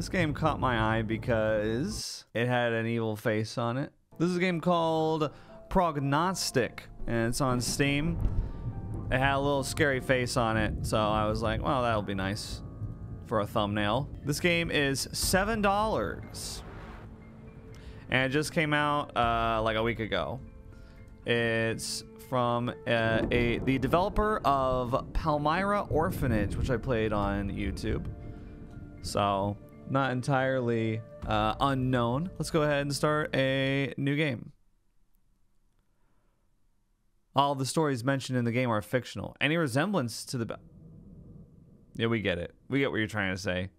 This game caught my eye because it had an evil face on it. This is a game called Prognostic, and it's on Steam. It had a little scary face on it, so I was like, well, that'll be nice for a thumbnail. This game is $7. And it just came out uh, like a week ago. It's from uh, a the developer of Palmyra Orphanage, which I played on YouTube. So not entirely uh, unknown. Let's go ahead and start a new game. All the stories mentioned in the game are fictional. Any resemblance to the... Yeah, we get it. We get what you're trying to say.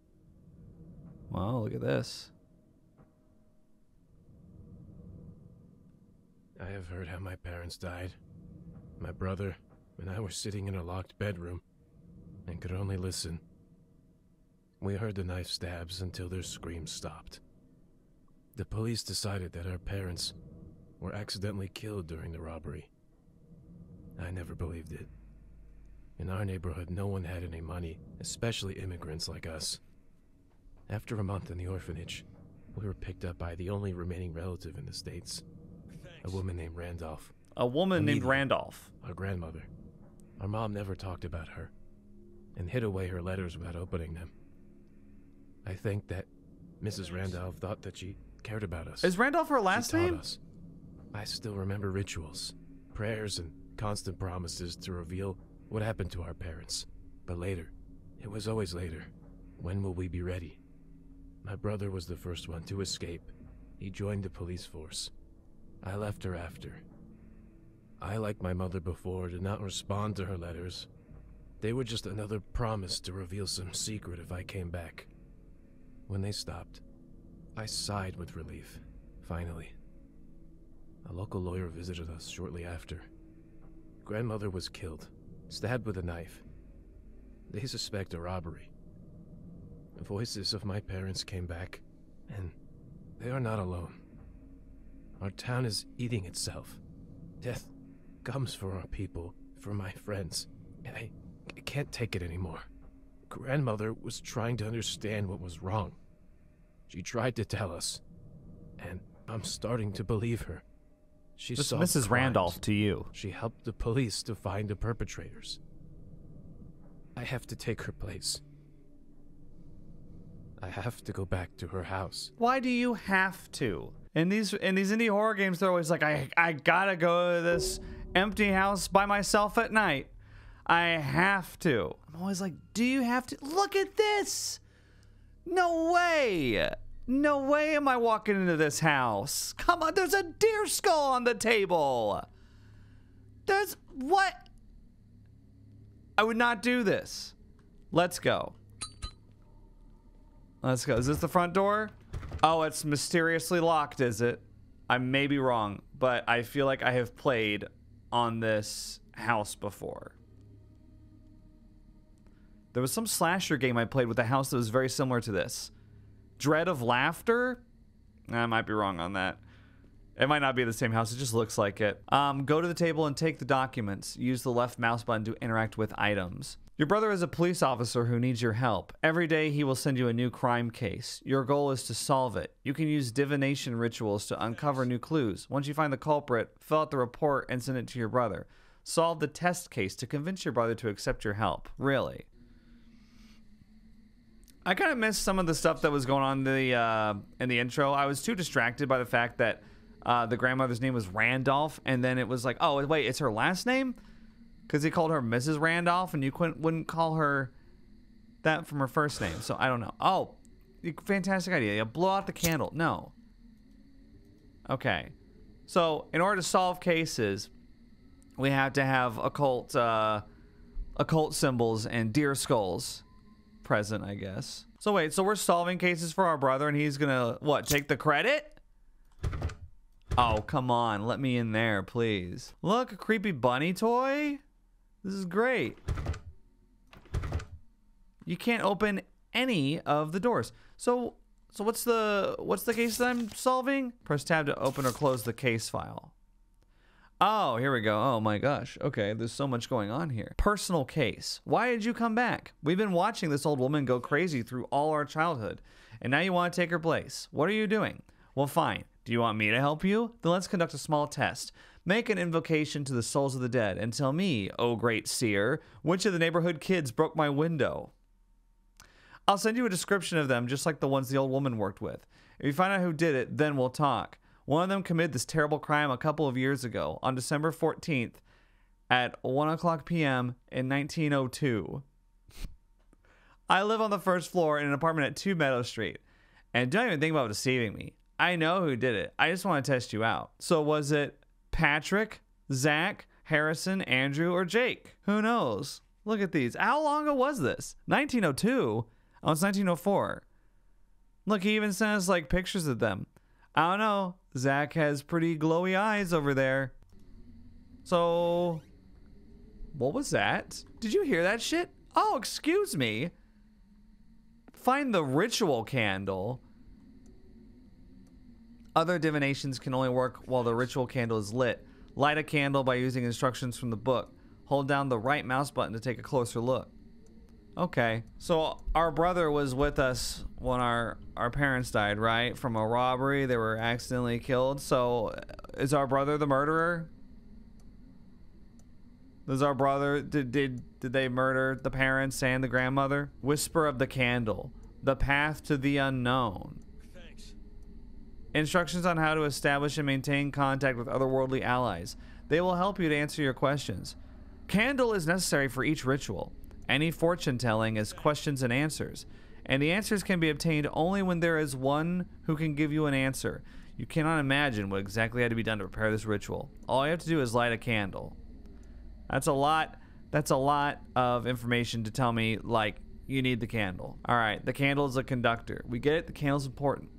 Wow, look at this. I have heard how my parents died. My brother and I were sitting in a locked bedroom and could only listen. We heard the knife stabs until their screams stopped. The police decided that our parents were accidentally killed during the robbery. I never believed it. In our neighborhood, no one had any money, especially immigrants like us. After a month in the orphanage, we were picked up by the only remaining relative in the States, a woman named Randolph. A woman named Randolph. Our grandmother. Our mom never talked about her and hid away her letters without opening them. I think that Mrs. Randolph thought that she cared about us. Is Randolph her She last taught name? us. I still remember rituals, prayers, and constant promises to reveal what happened to our parents. But later, it was always later. When will we be ready? My brother was the first one to escape. He joined the police force. I left her after. I, like my mother before, did not respond to her letters. They were just another promise to reveal some secret if I came back. When they stopped, I sighed with relief. Finally. A local lawyer visited us shortly after. Grandmother was killed, stabbed with a knife. They suspect a robbery. The voices of my parents came back, and they are not alone. Our town is eating itself. Death comes for our people, for my friends, and I, I can't take it anymore. Grandmother was trying to understand what was wrong. She tried to tell us, and I'm starting to believe her. She This is Mrs. crimes. Randolph to you. She helped the police to find the perpetrators. I have to take her place. I have to go back to her house. Why do you have to? In these in these indie horror games, they're always like, I I gotta go to this empty house by myself at night. I have to. I'm always like, do you have to? Look at this. No way. No way am I walking into this house. Come on, there's a deer skull on the table. There's what? I would not do this. Let's go. Let's go. Is this the front door? Oh, it's mysteriously locked, is it? I may be wrong, but I feel like I have played on this house before. There was some slasher game I played with a house that was very similar to this. Dread of Laughter? I might be wrong on that. It might not be the same house. It just looks like it. Um, go to the table and take the documents. Use the left mouse button to interact with items. Your brother is a police officer who needs your help. Every day he will send you a new crime case. Your goal is to solve it. You can use divination rituals to uncover new clues. Once you find the culprit, fill out the report and send it to your brother. Solve the test case to convince your brother to accept your help. Really. I kind of missed some of the stuff that was going on in the uh, in the intro. I was too distracted by the fact that uh, the grandmother's name was Randolph, and then it was like, oh wait, it's her last name, because he called her Mrs. Randolph, and you couldn't wouldn't call her that from her first name. So I don't know. Oh, fantastic idea! Blow out the candle. No. Okay, so in order to solve cases, we have to have occult uh, occult symbols and deer skulls present, I guess. So wait, so we're solving cases for our brother, and he's gonna what? Take the credit? Oh, come on, let me in there, please. Look, a creepy bunny toy. This is great. You can't open any of the doors. So, so what's the what's the case that I'm solving? Press tab to open or close the case file. Oh, here we go. Oh my gosh. Okay, there's so much going on here. Personal case. Why did you come back? We've been watching this old woman go crazy through all our childhood, and now you want to take her place. What are you doing? Well, fine. Do you want me to help you? Then let's conduct a small test. Make an invocation to the souls of the dead and tell me, oh great seer, which of the neighborhood kids broke my window. I'll send you a description of them, just like the ones the old woman worked with. If you find out who did it, then we'll talk. One of them committed this terrible crime a couple of years ago, on December 14th at 1 o'clock p.m. in 1902. I live on the first floor in an apartment at 2 Meadow Street. And don't even think about deceiving me. I know who did it. I just want to test you out. So was it Patrick, Zach, Harrison, Andrew, or Jake? Who knows? Look at these. How long ago was this? 1902? Oh, it's 1904. Look, he even sent us like pictures of them. I don't know. Zach has pretty glowy eyes over there. So, what was that? Did you hear that shit? Oh, excuse me. Find the ritual candle. Other divinations can only work while the ritual candle is lit. Light a candle by using instructions from the book. Hold down the right mouse button to take a closer look. Okay. So our brother was with us when our our parents died, right? From a robbery, they were accidentally killed. So is our brother the murderer? Does our brother did did did they murder the parents and the grandmother? Whisper of the candle. The path to the unknown. Thanks. Instructions on how to establish and maintain contact with otherworldly allies. They will help you to answer your questions. Candle is necessary for each ritual. Any fortune telling is questions and answers, and the answers can be obtained only when there is one who can give you an answer. You cannot imagine what exactly had to be done to prepare this ritual. All you have to do is light a candle. That's a lot. That's a lot of information to tell me, like, you need the candle. All right, the candle is a conductor. We get it, the candle's important.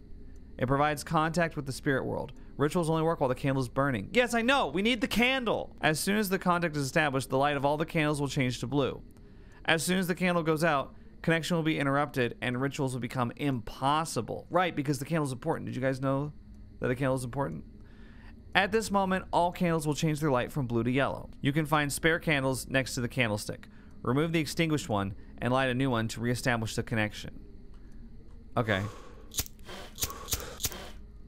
It provides contact with the spirit world. Rituals only work while the candle is burning. Yes, I know, we need the candle. As soon as the contact is established, the light of all the candles will change to blue. As soon as the candle goes out, connection will be interrupted and rituals will become impossible. Right, because the candle is important. Did you guys know that the candle is important? At this moment, all candles will change their light from blue to yellow. You can find spare candles next to the candlestick. Remove the extinguished one and light a new one to reestablish the connection. Okay.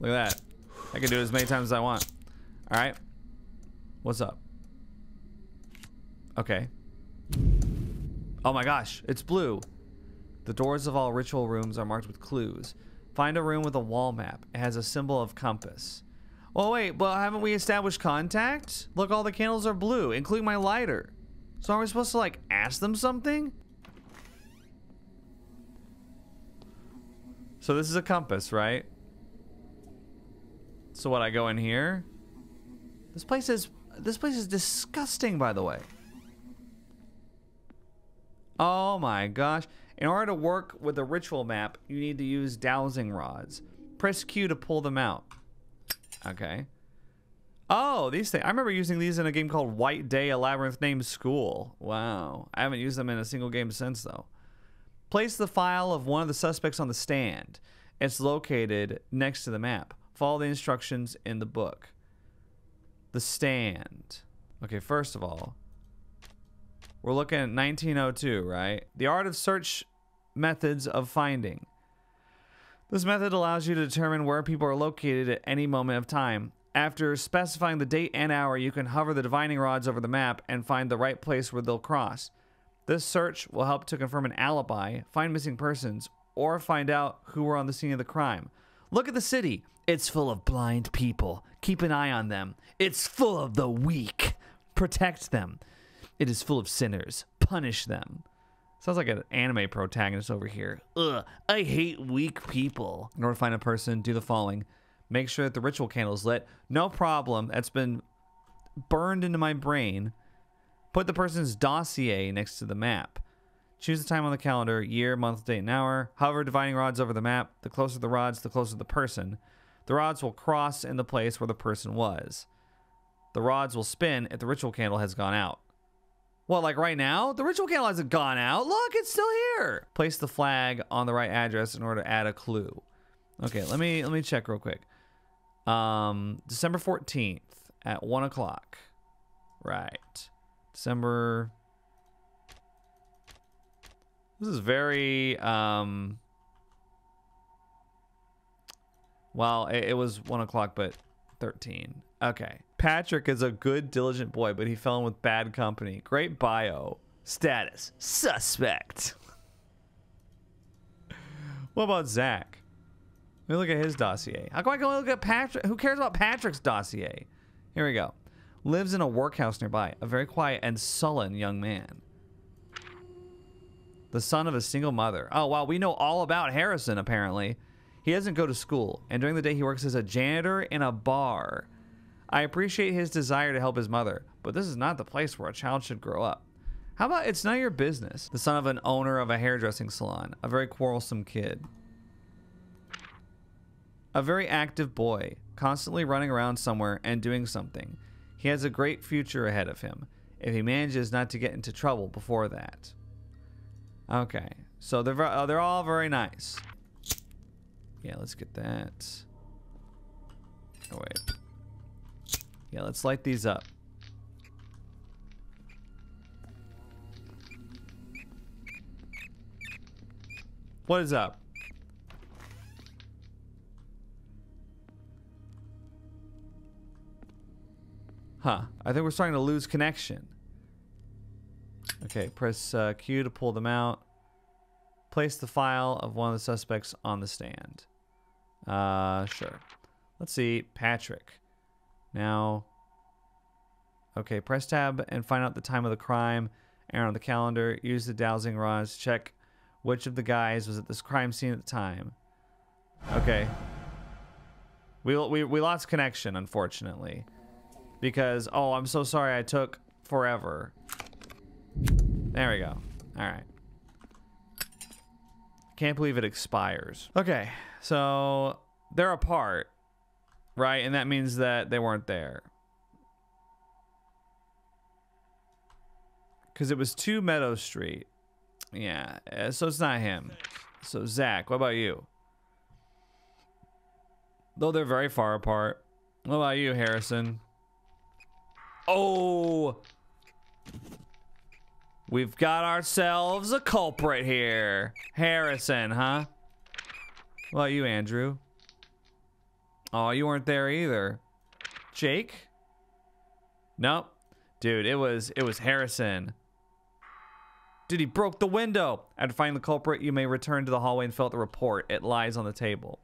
Look at that. I can do it as many times as I want. All right. What's up? Okay. Oh my gosh, it's blue. The doors of all ritual rooms are marked with clues. Find a room with a wall map. It has a symbol of compass. Oh wait, but haven't we established contact? Look, all the candles are blue, including my lighter. So are we supposed to like ask them something? So this is a compass, right? So what, I go in here? This place is, this place is disgusting, by the way. Oh my gosh. In order to work with the ritual map, you need to use dowsing rods. Press Q to pull them out. Okay. Oh, these things. I remember using these in a game called White Day, a labyrinth named School. Wow. I haven't used them in a single game since, though. Place the file of one of the suspects on the stand. It's located next to the map. Follow the instructions in the book. The stand. Okay, first of all, we're looking at 1902, right? The art of search methods of finding. This method allows you to determine where people are located at any moment of time. After specifying the date and hour, you can hover the divining rods over the map and find the right place where they'll cross. This search will help to confirm an alibi, find missing persons, or find out who were on the scene of the crime. Look at the city. It's full of blind people. Keep an eye on them. It's full of the weak. Protect them. It is full of sinners. Punish them. Sounds like an anime protagonist over here. Ugh, I hate weak people. In order to find a person, do the following. Make sure that the ritual candle is lit. No problem. That's been burned into my brain. Put the person's dossier next to the map. Choose the time on the calendar, year, month, date, and hour. Hover divining rods over the map. The closer the rods, the closer the person. The rods will cross in the place where the person was. The rods will spin if the ritual candle has gone out. What, like right now? The ritual candle hasn't gone out. Look, it's still here. Place the flag on the right address in order to add a clue. Okay, let me let me check real quick. Um, December 14th at 1 o'clock. Right. December. This is very. Um, well, it, it was 1 o'clock, but 13. Okay. Patrick is a good, diligent boy, but he fell in with bad company. Great bio. Status suspect. what about Zach? Let me look at his dossier. How I can only look at Patrick? Who cares about Patrick's dossier? Here we go. Lives in a workhouse nearby. A very quiet and sullen young man. The son of a single mother. Oh, wow. We know all about Harrison, apparently. He doesn't go to school, and during the day he works as a janitor in a bar. I appreciate his desire to help his mother, but this is not the place where a child should grow up. How about it's of your business? The son of an owner of a hairdressing salon, a very quarrelsome kid. A very active boy, constantly running around somewhere and doing something. He has a great future ahead of him, if he manages not to get into trouble before that. Okay, so they're, uh, they're all very nice. Yeah, let's get that. Oh, wait. Yeah, let's light these up. What is up? Huh. I think we're starting to lose connection. Okay, press uh, Q to pull them out. Place the file of one of the suspects on the stand. Uh, sure. Let's see. Patrick. Now. Okay, press tab and find out the time of the crime. Error on the calendar. Use the dowsing rods. Check which of the guys was at this crime scene at the time. Okay. We, we, we lost connection, unfortunately. Because, oh, I'm so sorry I took forever. There we go. All right. Can't believe it expires. Okay, so they're apart, right? And that means that they weren't there. Because it was 2 Meadow Street. Yeah, uh, so it's not him. So, Zach, what about you? Though they're very far apart. What about you, Harrison? Oh! We've got ourselves a culprit here. Harrison, huh? What about you, Andrew? Oh, you weren't there either. Jake? Nope. Dude, it was it was Harrison. Dude, he broke the window. After finding the culprit, you may return to the hallway and fill out the report. It lies on the table.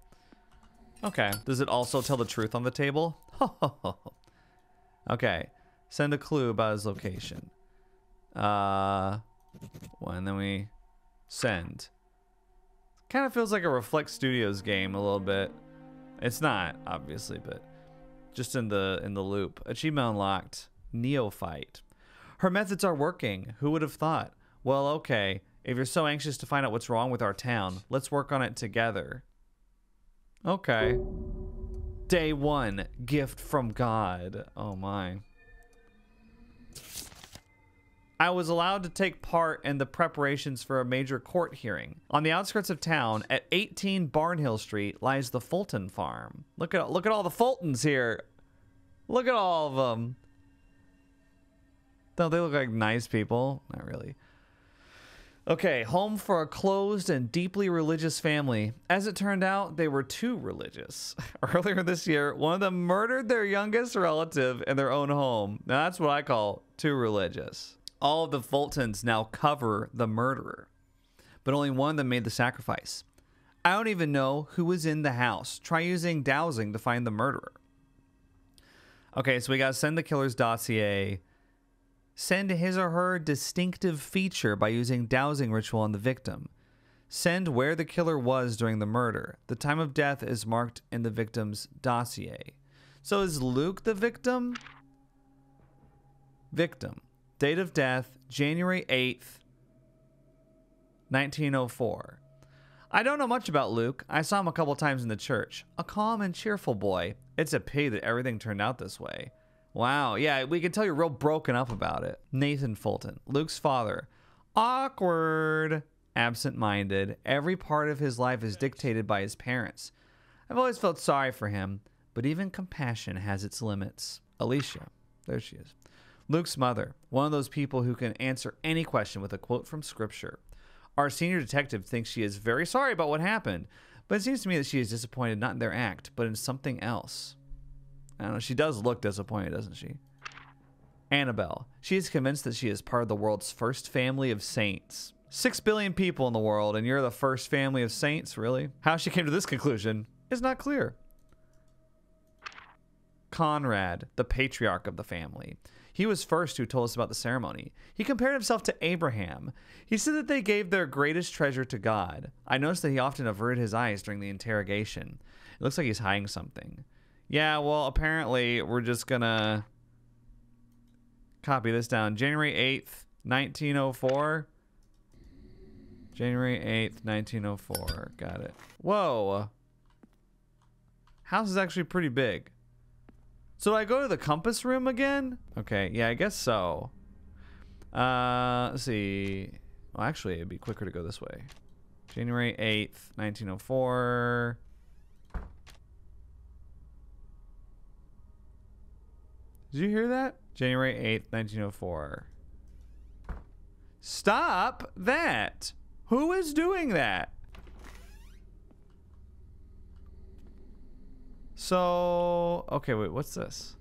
Okay. Does it also tell the truth on the table? okay. Send a clue about his location. Uh, well, and then we send. Kind of feels like a Reflect Studios game a little bit. It's not, obviously, but just in the in the loop. Achievement unlocked. Neophyte. Her methods are working. Who would have thought? Well, okay. If you're so anxious to find out what's wrong with our town, let's work on it together. Okay. Day one. Gift from God. Oh my. I was allowed to take part in the preparations for a major court hearing. On the outskirts of town, at 18 Barnhill Street, lies the Fulton farm. Look at look at all the Fultons here. Look at all of them. Don't they look like nice people? Not really. Okay, home for a closed and deeply religious family. As it turned out, they were too religious. Earlier this year, one of them murdered their youngest relative in their own home. Now, that's what I call too religious all of the Fultons now cover the murderer, but only one of them made the sacrifice. I don't even know who was in the house. Try using dowsing to find the murderer. Okay, so we got to send the killer's dossier. Send his or her distinctive feature by using dowsing ritual on the victim. Send where the killer was during the murder. The time of death is marked in the victim's dossier. So is Luke the victim? Victim. Date of death, January 8th, 1904. I don't know much about Luke. I saw him a couple times in the church. A calm and cheerful boy. It's a pity that everything turned out this way. Wow, yeah, we can tell you're real broken up about it. Nathan Fulton, Luke's father. Awkward. Absent minded. Every part of his life is dictated by his parents. I've always felt sorry for him, but even compassion has its limits. Alicia. There she is. Luke's mother, one of those people who can answer any question with a quote from scripture. Our senior detective thinks she is very sorry about what happened, but it seems to me that she is disappointed not in their act, but in something else. I don't know. She does look disappointed, doesn't she? Annabelle. She is convinced that she is part of the world's first family of saints. Six billion people in the world, and you're the first family of saints, really? How she came to this conclusion is not clear. Conrad, the patriarch of the family. He was first who told us about the ceremony. He compared himself to Abraham. He said that they gave their greatest treasure to God. I noticed that he often averted his eyes during the interrogation. It looks like he's hiding something. Yeah, well, apparently we're just gonna copy this down. January 8th, 1904. January 8th, 1904. Got it. Whoa. House is actually pretty big. So I go to the compass room again? Okay, yeah, I guess so. Uh, let's see. Well, actually, it'd be quicker to go this way. January 8th, 1904. Did you hear that? January 8th, 1904. Stop that! Who is doing that? So, okay, wait, what's this?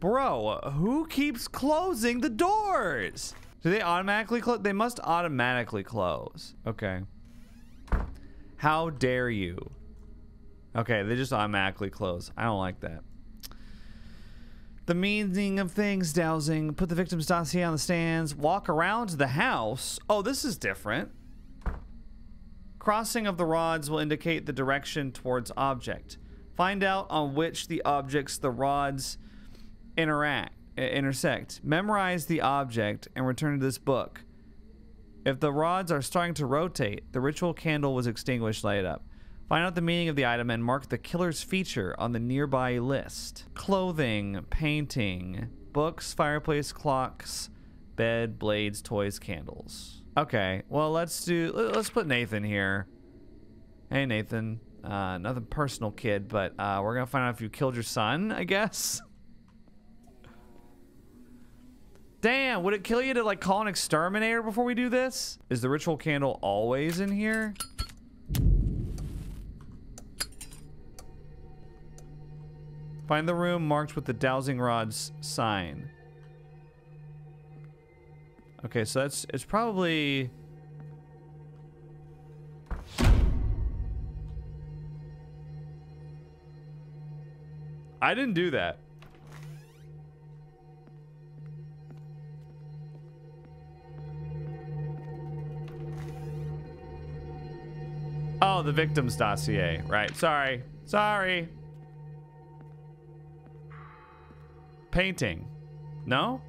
Bro, who keeps closing the doors? Do they automatically close? They must automatically close. Okay. How dare you? Okay, they just automatically close. I don't like that. The meaning of things, dowsing. Put the victim's dossier on the stands. Walk around the house. Oh, this is different. Crossing of the rods will indicate the direction towards object. Find out on which the objects the rods interact intersect. Memorize the object and return to this book. If the rods are starting to rotate, the ritual candle was extinguished, light up. Find out the meaning of the item and mark the killer's feature on the nearby list. Clothing, painting, books, fireplace, clocks, bed, blades, toys, candles. Okay, well let's do let's put Nathan here. Hey Nathan, uh, nothing personal, kid, but uh, we're gonna find out if you killed your son, I guess. Damn, would it kill you to like call an exterminator before we do this? Is the ritual candle always in here? Find the room marked with the dowsing rod's sign. Okay, so that's it's probably I didn't do that. Oh, the victim's dossier. Right. Sorry. Sorry. Painting. No?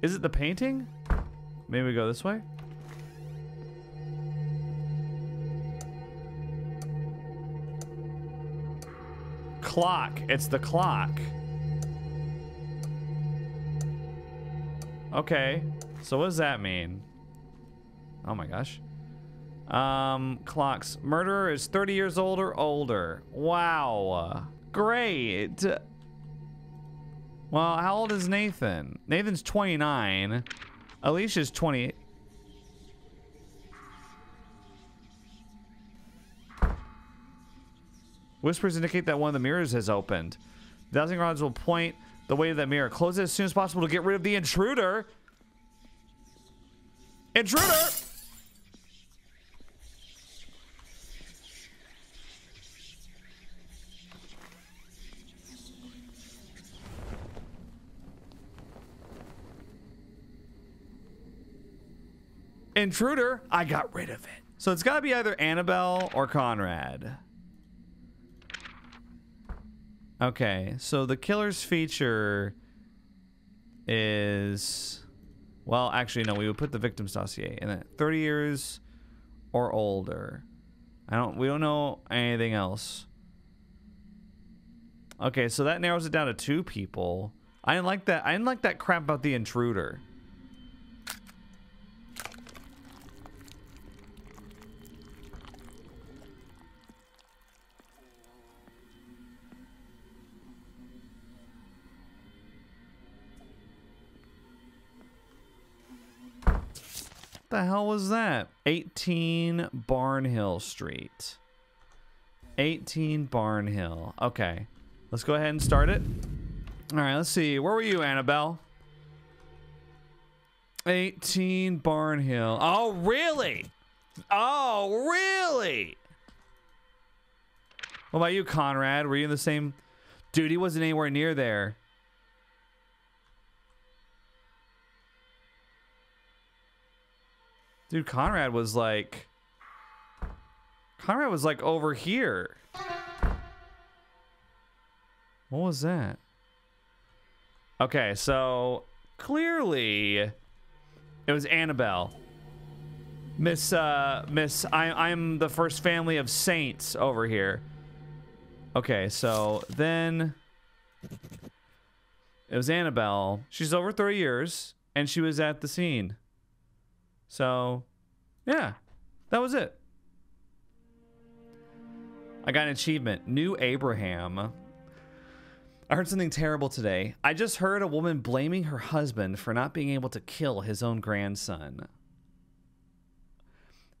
Is it the painting? Maybe we go this way? Clock. It's the clock. Okay. So what does that mean? Oh my gosh. Um, clocks. Murderer is 30 years old or older. Wow. Great. Well, how old is Nathan? Nathan's 29. Alicia's 20. Whispers indicate that one of the mirrors has opened. Dowsing rods will point the way to that mirror. Close it as soon as possible to get rid of the intruder. Intruder! Intruder, I got rid of it. So it's got to be either Annabelle or Conrad. Okay, so the killer's feature is well, actually no, we would put the victim's dossier in it. 30 years or older. I don't we don't know anything else. Okay, so that narrows it down to two people. I didn't like that. I didn't like that crap about the intruder. The hell was that? 18 Barnhill Street. 18 Barnhill. Okay. Let's go ahead and start it. All right, let's see. Where were you, Annabelle? 18 Barnhill. Oh, really? Oh, really? What about you, Conrad? Were you in the same... Dude, he wasn't anywhere near there. Dude, Conrad was like... Conrad was like over here. What was that? Okay, so clearly it was Annabelle. Miss uh Miss I I'm the first family of saints over here. Okay, so then it was Annabelle. She's over 30 years and she was at the scene. So, yeah. That was it. I got an achievement. New Abraham. I heard something terrible today. I just heard a woman blaming her husband for not being able to kill his own grandson.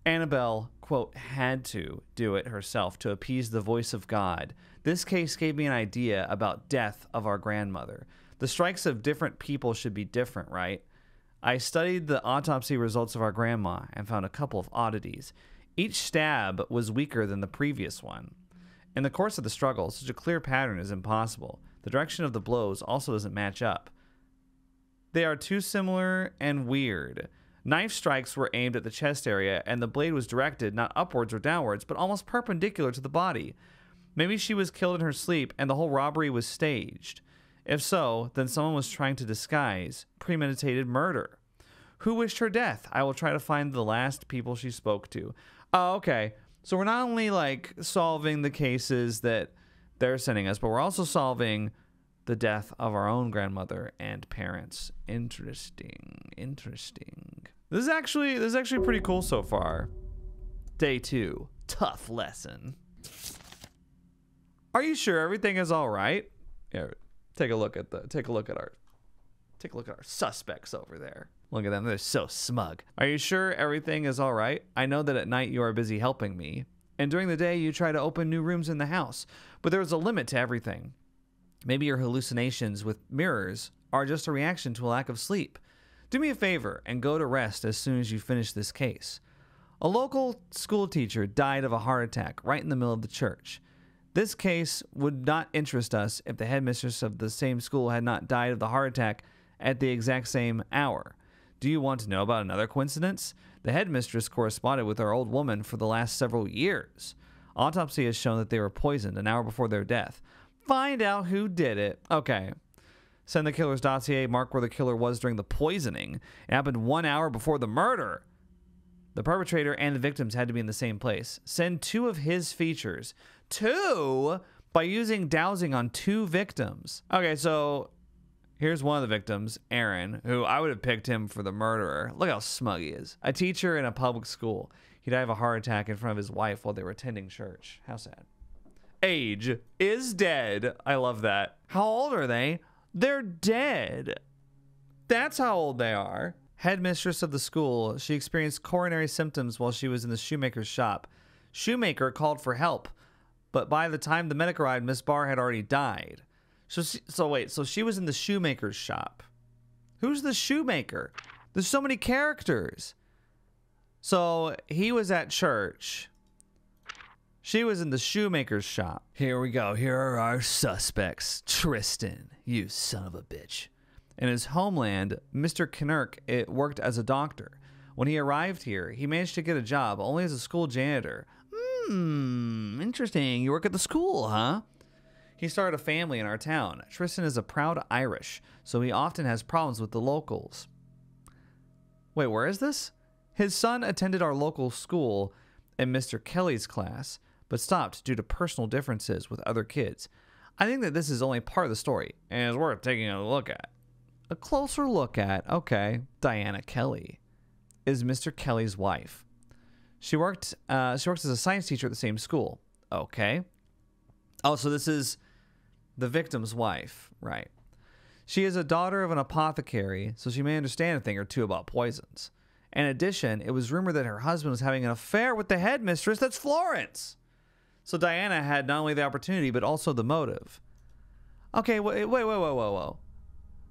Annabelle, quote, had to do it herself to appease the voice of God. This case gave me an idea about death of our grandmother. The strikes of different people should be different, right? I studied the autopsy results of our grandma and found a couple of oddities. Each stab was weaker than the previous one. In the course of the struggle, such a clear pattern is impossible. The direction of the blows also doesn't match up. They are too similar and weird. Knife strikes were aimed at the chest area, and the blade was directed not upwards or downwards, but almost perpendicular to the body. Maybe she was killed in her sleep and the whole robbery was staged. If so, then someone was trying to disguise premeditated murder. Who wished her death? I will try to find the last people she spoke to. Oh, okay. So we're not only like solving the cases that they're sending us, but we're also solving the death of our own grandmother and parents. Interesting. Interesting. This is actually this is actually pretty cool so far. Day 2. Tough lesson. Are you sure everything is all right? Yeah, take a look at the take a look at our take a look at our suspects over there. Look at them, they're so smug. Are you sure everything is all right? I know that at night you are busy helping me, and during the day you try to open new rooms in the house, but there is a limit to everything. Maybe your hallucinations with mirrors are just a reaction to a lack of sleep. Do me a favor and go to rest as soon as you finish this case. A local school teacher died of a heart attack right in the middle of the church. This case would not interest us if the headmistress of the same school had not died of the heart attack at the exact same hour. Do you want to know about another coincidence? The headmistress corresponded with our old woman for the last several years. Autopsy has shown that they were poisoned an hour before their death. Find out who did it. Okay. Send the killer's dossier, mark where the killer was during the poisoning. It happened one hour before the murder. The perpetrator and the victims had to be in the same place. Send two of his features. Two? By using dowsing on two victims. Okay, so Here's one of the victims, Aaron, who I would have picked him for the murderer. Look how smug he is. A teacher in a public school. He died of a heart attack in front of his wife while they were attending church. How sad. Age is dead. I love that. How old are they? They're dead. That's how old they are. Headmistress of the school, she experienced coronary symptoms while she was in the shoemaker's shop. Shoemaker called for help, but by the time the medic arrived, Miss Barr had already died. So, she, so wait, so she was in the shoemaker's shop. Who's the shoemaker? There's so many characters. So he was at church. She was in the shoemaker's shop. Here we go. Here are our suspects. Tristan, you son of a bitch. In his homeland, Mr. Knirk it worked as a doctor. When he arrived here, he managed to get a job only as a school janitor. Hmm, interesting. You work at the school, huh? He started a family in our town. Tristan is a proud Irish, so he often has problems with the locals. Wait, where is this? His son attended our local school in Mr. Kelly's class, but stopped due to personal differences with other kids. I think that this is only part of the story and is worth taking a look at. A closer look at, okay, Diana Kelly is Mr. Kelly's wife. She worked. Uh, she works as a science teacher at the same school. Okay. Oh, so this is the victim's wife, right? She is a daughter of an apothecary, so she may understand a thing or two about poisons. In addition, it was rumored that her husband was having an affair with the headmistress, that's Florence. So Diana had not only the opportunity, but also the motive. Okay, wait, wait, wait, wait, wait, wait.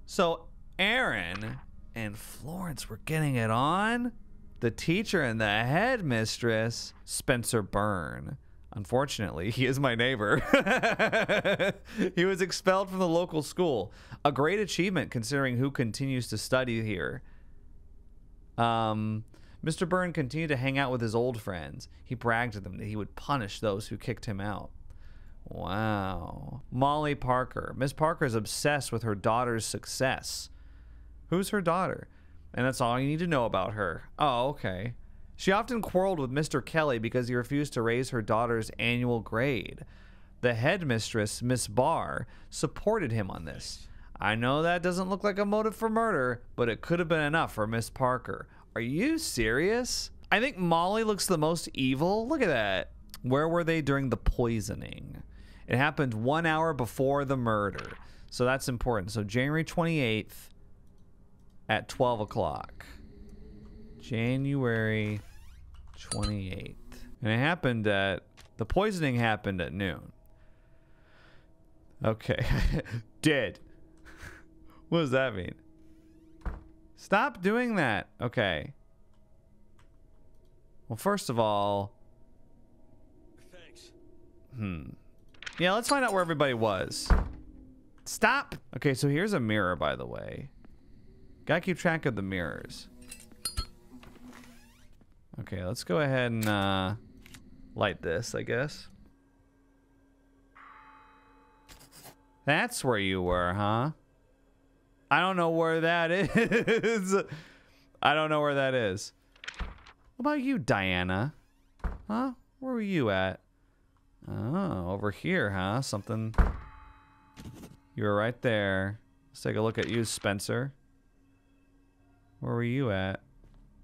So Aaron and Florence were getting it on? The teacher and the headmistress, Spencer Byrne. Unfortunately, he is my neighbor. he was expelled from the local school. A great achievement considering who continues to study here. Um, Mr. Byrne continued to hang out with his old friends. He bragged to them that he would punish those who kicked him out. Wow. Molly Parker. Miss Parker is obsessed with her daughter's success. Who's her daughter? And that's all you need to know about her. Oh, okay. She often quarreled with Mr. Kelly because he refused to raise her daughter's annual grade. The headmistress, Miss Barr, supported him on this. I know that doesn't look like a motive for murder, but it could have been enough for Miss Parker. Are you serious? I think Molly looks the most evil. Look at that. Where were they during the poisoning? It happened one hour before the murder. So that's important. So January 28th at 12 o'clock. January 28th. And it happened at, the poisoning happened at noon. Okay. Did. what does that mean? Stop doing that. Okay. Well, first of all. Thanks. Hmm. Yeah, let's find out where everybody was. Stop! Okay, so here's a mirror, by the way. Gotta keep track of the mirrors. Okay, let's go ahead and uh, light this, I guess. That's where you were, huh? I don't know where that is. I don't know where that is. What about you, Diana? Huh? Where were you at? Oh, over here, huh? Something. You were right there. Let's take a look at you, Spencer. Where were you at?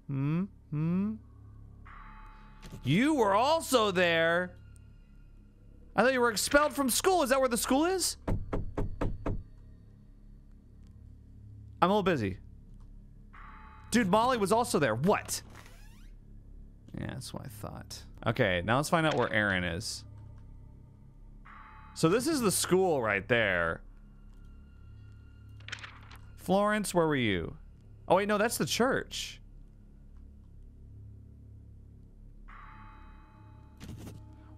Hmm? Hmm? You were also there. I thought you were expelled from school. Is that where the school is? I'm a little busy. Dude, Molly was also there. What? Yeah, that's what I thought. Okay, now let's find out where Aaron is. So this is the school right there. Florence, where were you? Oh, wait, no, that's the church.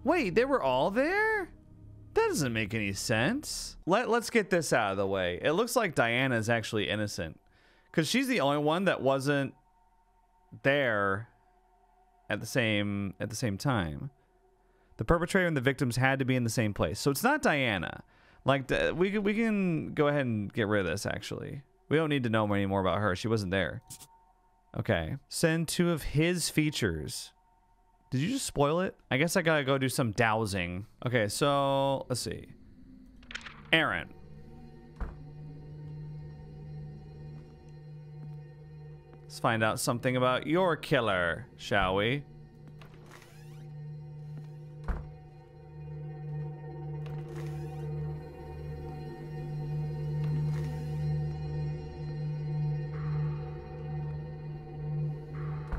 Wait, they were all there? That doesn't make any sense. Let, let's get this out of the way. It looks like Diana is actually innocent. Because she's the only one that wasn't there at the same at the same time. The perpetrator and the victims had to be in the same place. So it's not Diana. Like we we can go ahead and get rid of this actually. We don't need to know any more about her. She wasn't there. Okay. Send two of his features. Did you just spoil it? I guess I gotta go do some dowsing. Okay, so let's see. Aaron. Let's find out something about your killer, shall we?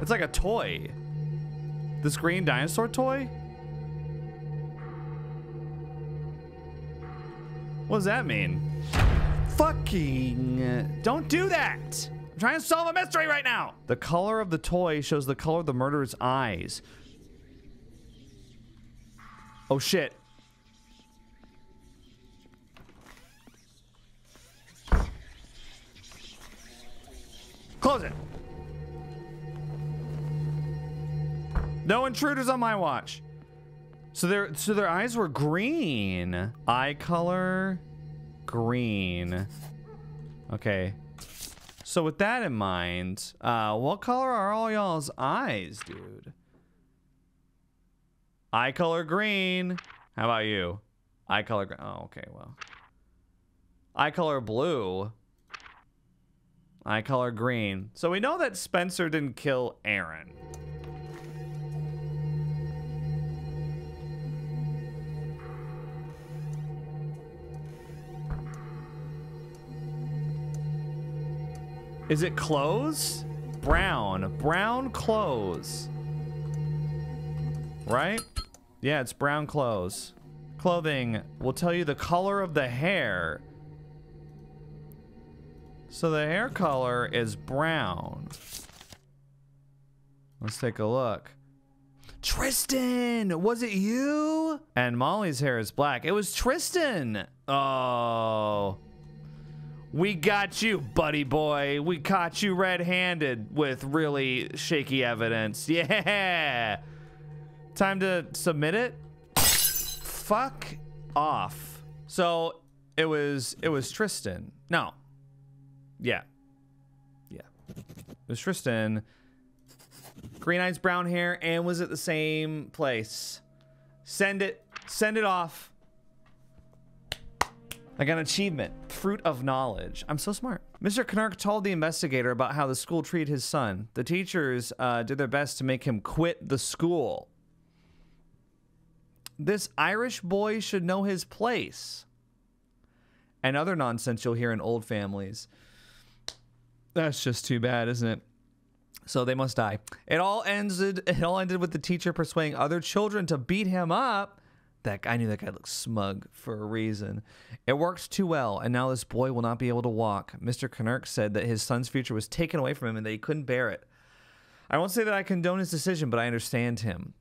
It's like a toy. This green dinosaur toy? What does that mean? Fucking... Uh, don't do that! I'm trying to solve a mystery right now! The color of the toy shows the color of the murderer's eyes. Oh shit. Close it. No intruders on my watch. So their so their eyes were green. Eye color green. Okay. So with that in mind, uh, what color are all y'all's eyes, dude? Eye color green. How about you? Eye color green. Oh, okay, well. Eye color blue. Eye color green. So we know that Spencer didn't kill Aaron. Is it clothes? brown. Brown clothes. Right? Yeah, it's brown clothes. Clothing will tell you the color of the hair. So the hair color is brown. Let's take a look. Tristan, was it you? And Molly's hair is black. It was Tristan. Oh. We got you, buddy boy. We caught you red-handed with really shaky evidence. Yeah. Time to submit it? Fuck off. So it was it was Tristan. No. Yeah. Yeah. It was Tristan. Green eyes, brown hair, and was at the same place. Send it. Send it off. Got an achievement. Fruit of knowledge. I'm so smart. Mr. Knark told the investigator about how the school treated his son. The teachers uh, did their best to make him quit the school. This Irish boy should know his place. And other nonsense you'll hear in old families. That's just too bad, isn't it? So they must die. It all ended. It all ended with the teacher persuading other children to beat him up. That I knew that guy looked smug for a reason. It worked too well, and now this boy will not be able to walk. Mr. Knirk said that his son's future was taken away from him and that he couldn't bear it. I won't say that I condone his decision, but I understand him.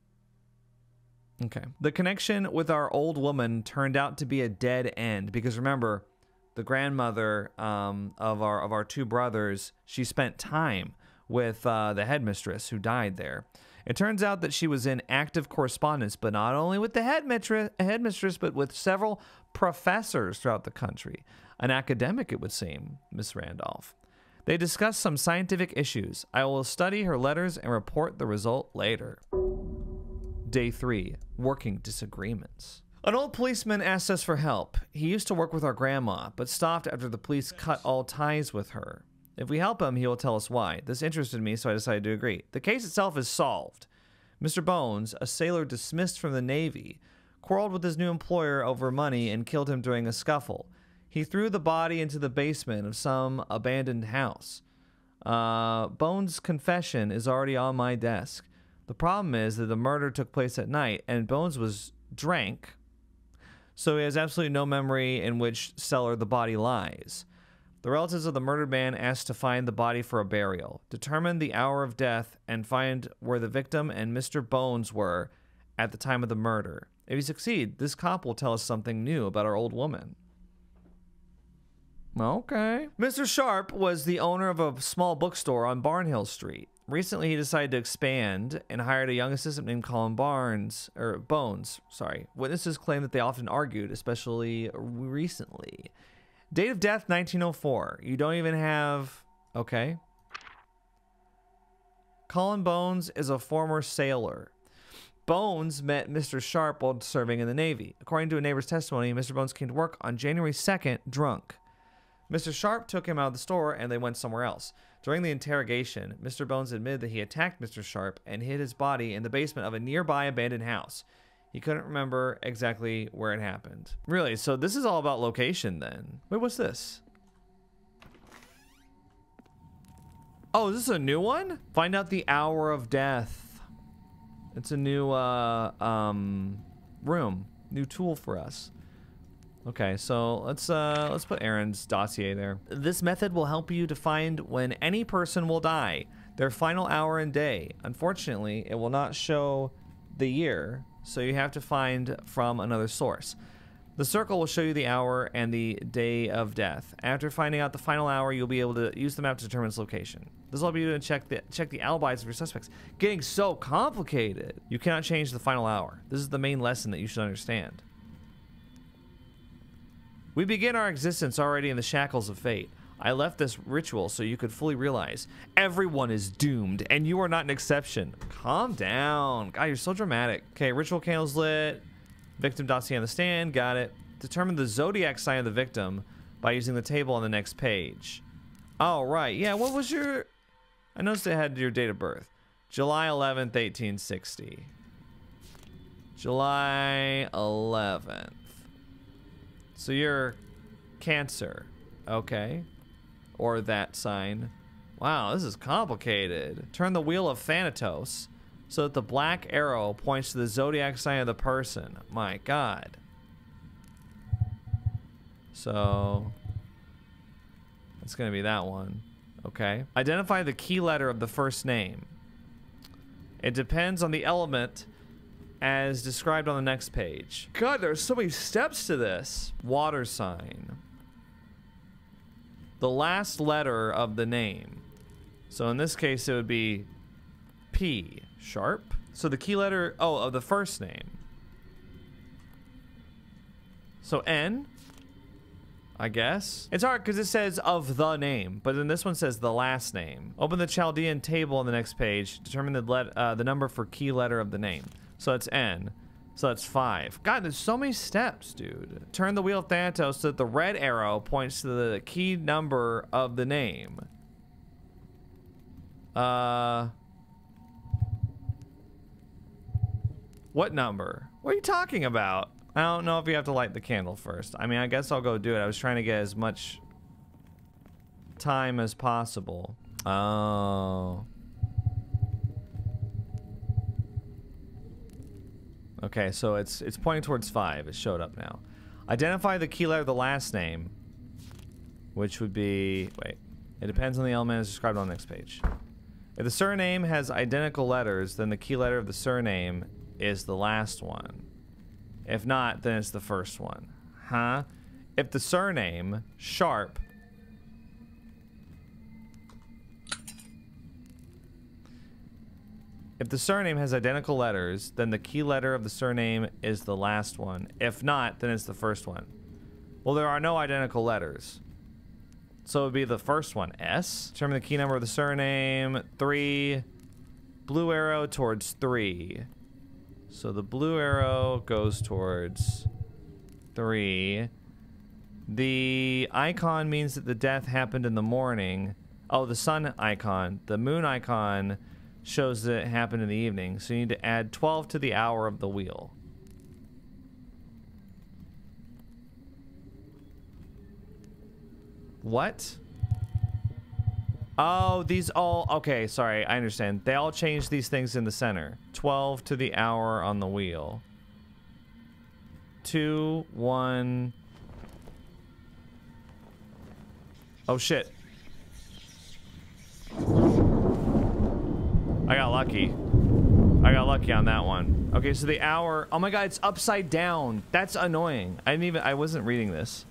Okay. The connection with our old woman turned out to be a dead end because remember, the grandmother um, of our of our two brothers, she spent time with uh, the headmistress who died there. It turns out that she was in active correspondence, but not only with the headmistress, headmistress, but with several professors throughout the country. An academic, it would seem, Miss Randolph. They discussed some scientific issues. I will study her letters and report the result later. Day 3 Working Disagreements. An old policeman asked us for help. He used to work with our grandma, but stopped after the police cut all ties with her. If we help him, he will tell us why. This interested me, so I decided to agree. The case itself is solved. Mr. Bones, a sailor dismissed from the Navy, quarreled with his new employer over money and killed him during a scuffle. He threw the body into the basement of some abandoned house. Uh, Bones' confession is already on my desk. The problem is that the murder took place at night, and Bones was drank, so he has absolutely no memory in which cellar the body lies. The relatives of the murdered man asked to find the body for a burial, determine the hour of death, and find where the victim and Mr. Bones were at the time of the murder. If we succeed, this cop will tell us something new about our old woman. Okay. Mr. Sharp was the owner of a small bookstore on Barnhill Street. Recently, he decided to expand and hired a young assistant named Colin Barnes, or Bones, sorry. Witnesses claim that they often argued, especially recently. Date of death 1904. You don't even have. Okay. Colin Bones is a former sailor. Bones met Mr. Sharp while serving in the Navy. According to a neighbor's testimony, Mr. Bones came to work on January 2nd drunk. Mr. Sharp took him out of the store and they went somewhere else. During the interrogation, Mr. Bones admitted that he attacked Mr. Sharp and hid his body in the basement of a nearby abandoned house. He couldn't remember exactly where it happened. Really? So this is all about location then. Wait, what's this? Oh, is this a new one? Find out the hour of death. It's a new uh, um, room, new tool for us. Okay, so let's uh, let's put Aaron's dossier there. This method will help you to find when any person will die, their final hour and day. Unfortunately, it will not show the year, so you have to find from another source. The circle will show you the hour and the day of death. After finding out the final hour, you'll be able to use the map to determine its location. This will help you to check the check the alibis of your suspects. Getting so complicated. You cannot change the final hour. This is the main lesson that you should understand. We begin our existence already in the shackles of fate. I left this ritual so you could fully realize everyone is doomed, and you are not an exception. Calm down. God, you're so dramatic. Okay, ritual candles lit. Victim dossier on the stand. Got it. Determine the zodiac sign of the victim by using the table on the next page. Oh, right. Yeah, what was your... I noticed it had your date of birth. July 11th, 1860. July 11th. So you're Cancer. Okay or that sign. Wow, this is complicated. Turn the wheel of Thanatos so that the black arrow points to the zodiac sign of the person. My god. So it's going to be that one. Okay. Identify the key letter of the first name. It depends on the element as described on the next page. God, there's so many steps to this. Water sign. The last letter of the name. So in this case, it would be P sharp. So the key letter, oh, of the first name. So N, I guess. It's hard because it says of the name, but then this one says the last name. Open the Chaldean table on the next page. Determine the let, uh, the number for key letter of the name. So it's N. So that's five. God, there's so many steps, dude. Turn the wheel of Thanatos so that the red arrow points to the key number of the name. Uh. What number? What are you talking about? I don't know if you have to light the candle first. I mean, I guess I'll go do it. I was trying to get as much time as possible. Oh. Okay, so it's it's pointing towards five. It showed up now. Identify the key letter of the last name, which would be wait. It depends on the element as described on the next page. If the surname has identical letters, then the key letter of the surname is the last one. If not, then it's the first one. Huh? If the surname, Sharp, If the surname has identical letters, then the key letter of the surname is the last one. If not, then it's the first one. Well, there are no identical letters. So it would be the first one, S. Determine the key number of the surname, 3. Blue arrow towards 3. So the blue arrow goes towards 3. The icon means that the death happened in the morning. Oh, the sun icon. The moon icon shows that it happened in the evening. So you need to add 12 to the hour of the wheel. What? Oh, these all... Okay, sorry. I understand. They all change these things in the center. 12 to the hour on the wheel. 2, 1... Oh, shit. I got lucky. I got lucky on that one. Okay, so the hour... Oh my god, it's upside down. That's annoying. I didn't even... I wasn't reading this.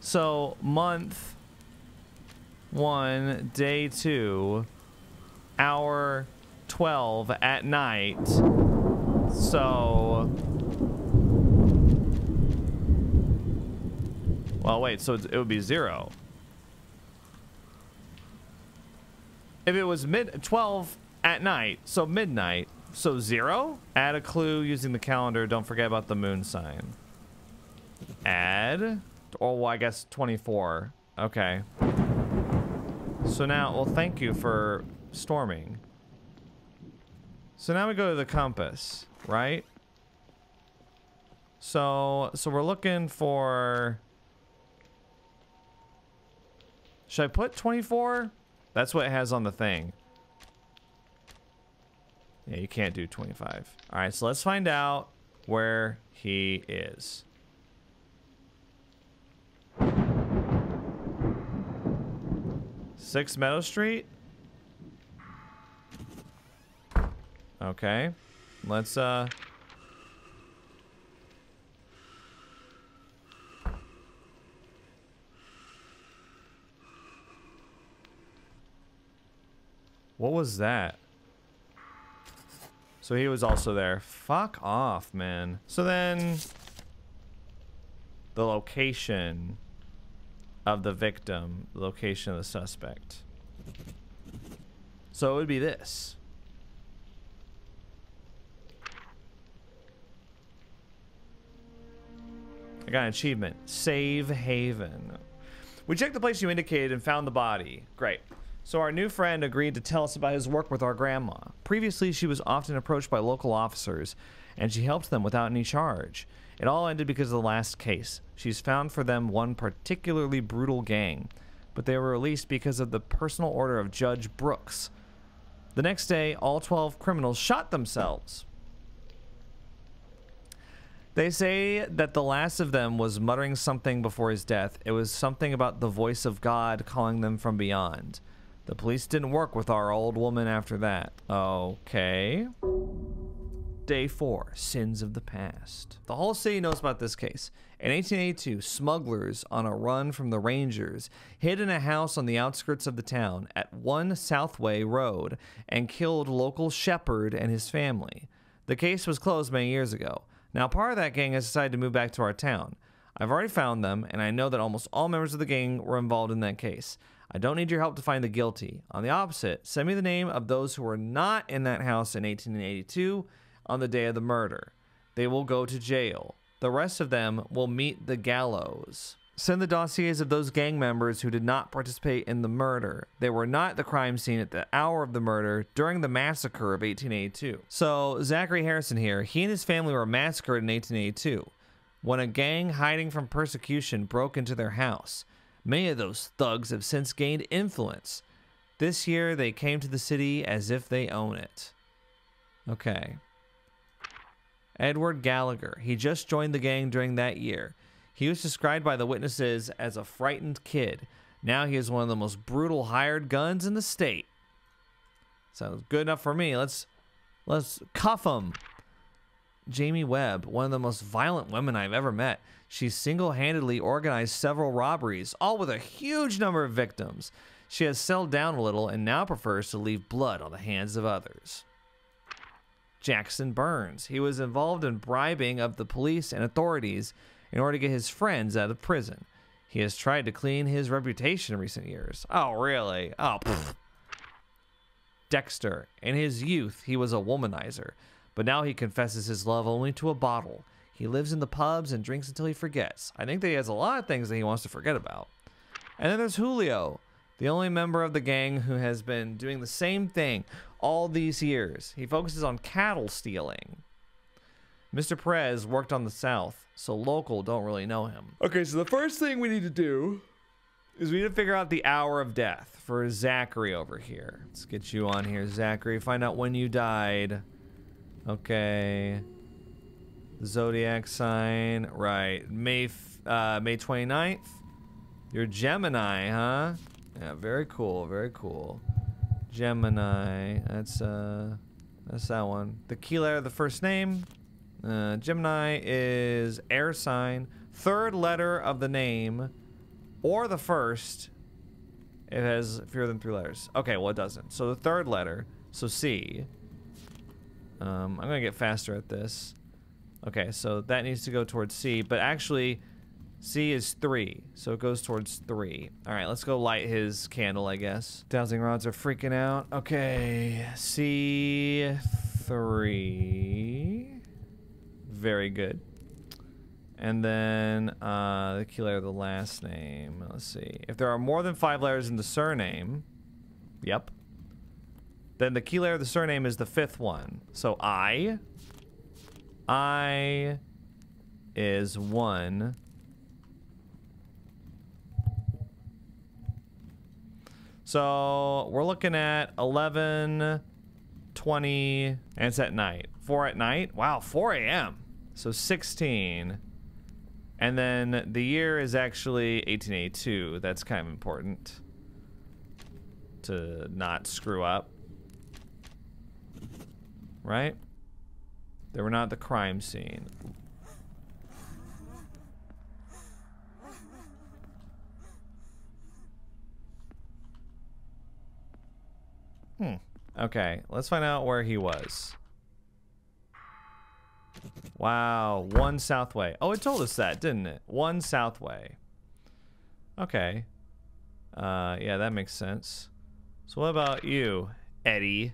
So, month one, day two, hour 12 at night. So... Well, wait, so it would be zero. If it was mid 12 at night, so midnight, so zero? Add a clue using the calendar. Don't forget about the moon sign. Add. Oh, well, I guess 24. Okay. So now, well, thank you for storming. So now we go to the compass, right? So, so we're looking for... Should I put 24? That's what it has on the thing. Yeah, you can't do 25. All right, so let's find out where he is. Six Meadow Street? Okay. Let's, uh... What was that? So he was also there. Fuck off, man. So then... The location of the victim, the location of the suspect. So it would be this. I got an achievement. Save Haven. We checked the place you indicated and found the body. Great. So our new friend agreed to tell us about his work with our grandma. Previously, she was often approached by local officers, and she helped them without any charge. It all ended because of the last case. She's found for them one particularly brutal gang. but they were released because of the personal order of Judge Brooks. The next day, all 12 criminals shot themselves. They say that the last of them was muttering something before his death. It was something about the voice of God calling them from beyond. The police didn't work with our old woman after that. Okay. Day 4 Sins of the Past. The whole city knows about this case. In 1882, smugglers on a run from the Rangers hid in a house on the outskirts of the town at 1 Southway Road and killed local shepherd and his family. The case was closed many years ago. Now, part of that gang has decided to move back to our town. I've already found them, and I know that almost all members of the gang were involved in that case. I don't need your help to find the guilty. On the opposite, send me the name of those who were not in that house in 1882 on the day of the murder. They will go to jail. The rest of them will meet the gallows. Send the dossiers of those gang members who did not participate in the murder. They were not at the crime scene at the hour of the murder during the massacre of 1882. So, Zachary Harrison here, he and his family were massacred in 1882 when a gang hiding from persecution broke into their house. Many of those thugs have since gained influence. This year, they came to the city as if they own it. Okay. Edward Gallagher. He just joined the gang during that year. He was described by the witnesses as a frightened kid. Now he is one of the most brutal hired guns in the state. Sounds good enough for me. Let's let's cuff him. Jamie Webb, one of the most violent women I've ever met. She single-handedly organized several robberies, all with a huge number of victims. She has settled down a little and now prefers to leave blood on the hands of others. Jackson Burns. He was involved in bribing of the police and authorities in order to get his friends out of prison. He has tried to clean his reputation in recent years. Oh, really? Oh, pfft. Dexter. In his youth, he was a womanizer, but now he confesses his love only to a bottle. He lives in the pubs and drinks until he forgets. I think that he has a lot of things that he wants to forget about. And then there's Julio, the only member of the gang who has been doing the same thing all these years. He focuses on cattle stealing. Mr. Perez worked on the South, so local don't really know him. Okay, so the first thing we need to do is we need to figure out the hour of death for Zachary over here. Let's get you on here, Zachary. Find out when you died. Okay. Zodiac sign. Right. May uh, May 29th. You're Gemini, huh? Yeah, very cool. Very cool. Gemini. That's uh that's that one. The key letter of the first name. Uh, Gemini is air sign. Third letter of the name, or the first. It has fewer than three letters. Okay, well it doesn't. So the third letter. So C. Um, I'm gonna get faster at this. Okay, so that needs to go towards C, but actually, C is three, so it goes towards three. All right, let's go light his candle, I guess. Dowsing rods are freaking out. Okay, C three. Very good. And then uh, the key letter of the last name. Let's see. If there are more than five letters in the surname, yep. Then the key letter of the surname is the fifth one. So I. I is one. So we're looking at 11, 20, and it's at night. 4 at night? Wow, 4 a.m. So 16. And then the year is actually 1882. That's kind of important to not screw up. Right? They were not the crime scene. Hmm. Okay, let's find out where he was. Wow, one Southway. Oh, it told us that, didn't it? One Southway. Okay. Uh, yeah, that makes sense. So what about you, Eddie?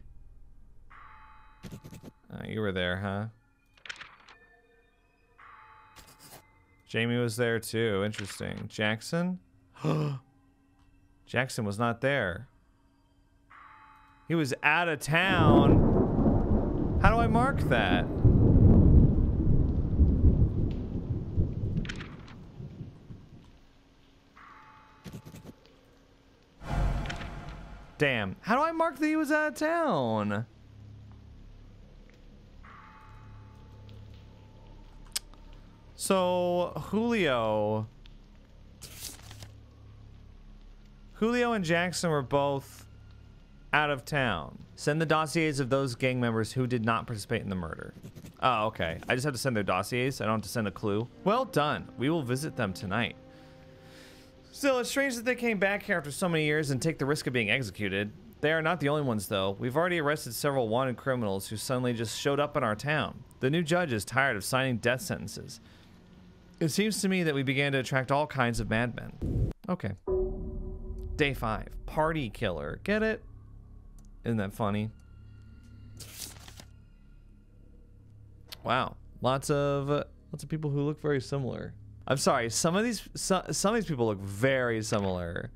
Uh, you were there, huh? Jamie was there too. Interesting. Jackson? Jackson was not there. He was out of town. How do I mark that? Damn. How do I mark that he was out of town? So, Julio. Julio and Jackson were both out of town. Send the dossiers of those gang members who did not participate in the murder. Oh, okay. I just have to send their dossiers. I don't have to send a clue. Well done. We will visit them tonight. Still, it's strange that they came back here after so many years and take the risk of being executed. They are not the only ones, though. We've already arrested several wanted criminals who suddenly just showed up in our town. The new judge is tired of signing death sentences. It seems to me that we began to attract all kinds of madmen. Okay. Day five. Party killer. Get it? Isn't that funny? Wow. Lots of uh, lots of people who look very similar. I'm sorry. Some of these some, some of these people look very similar.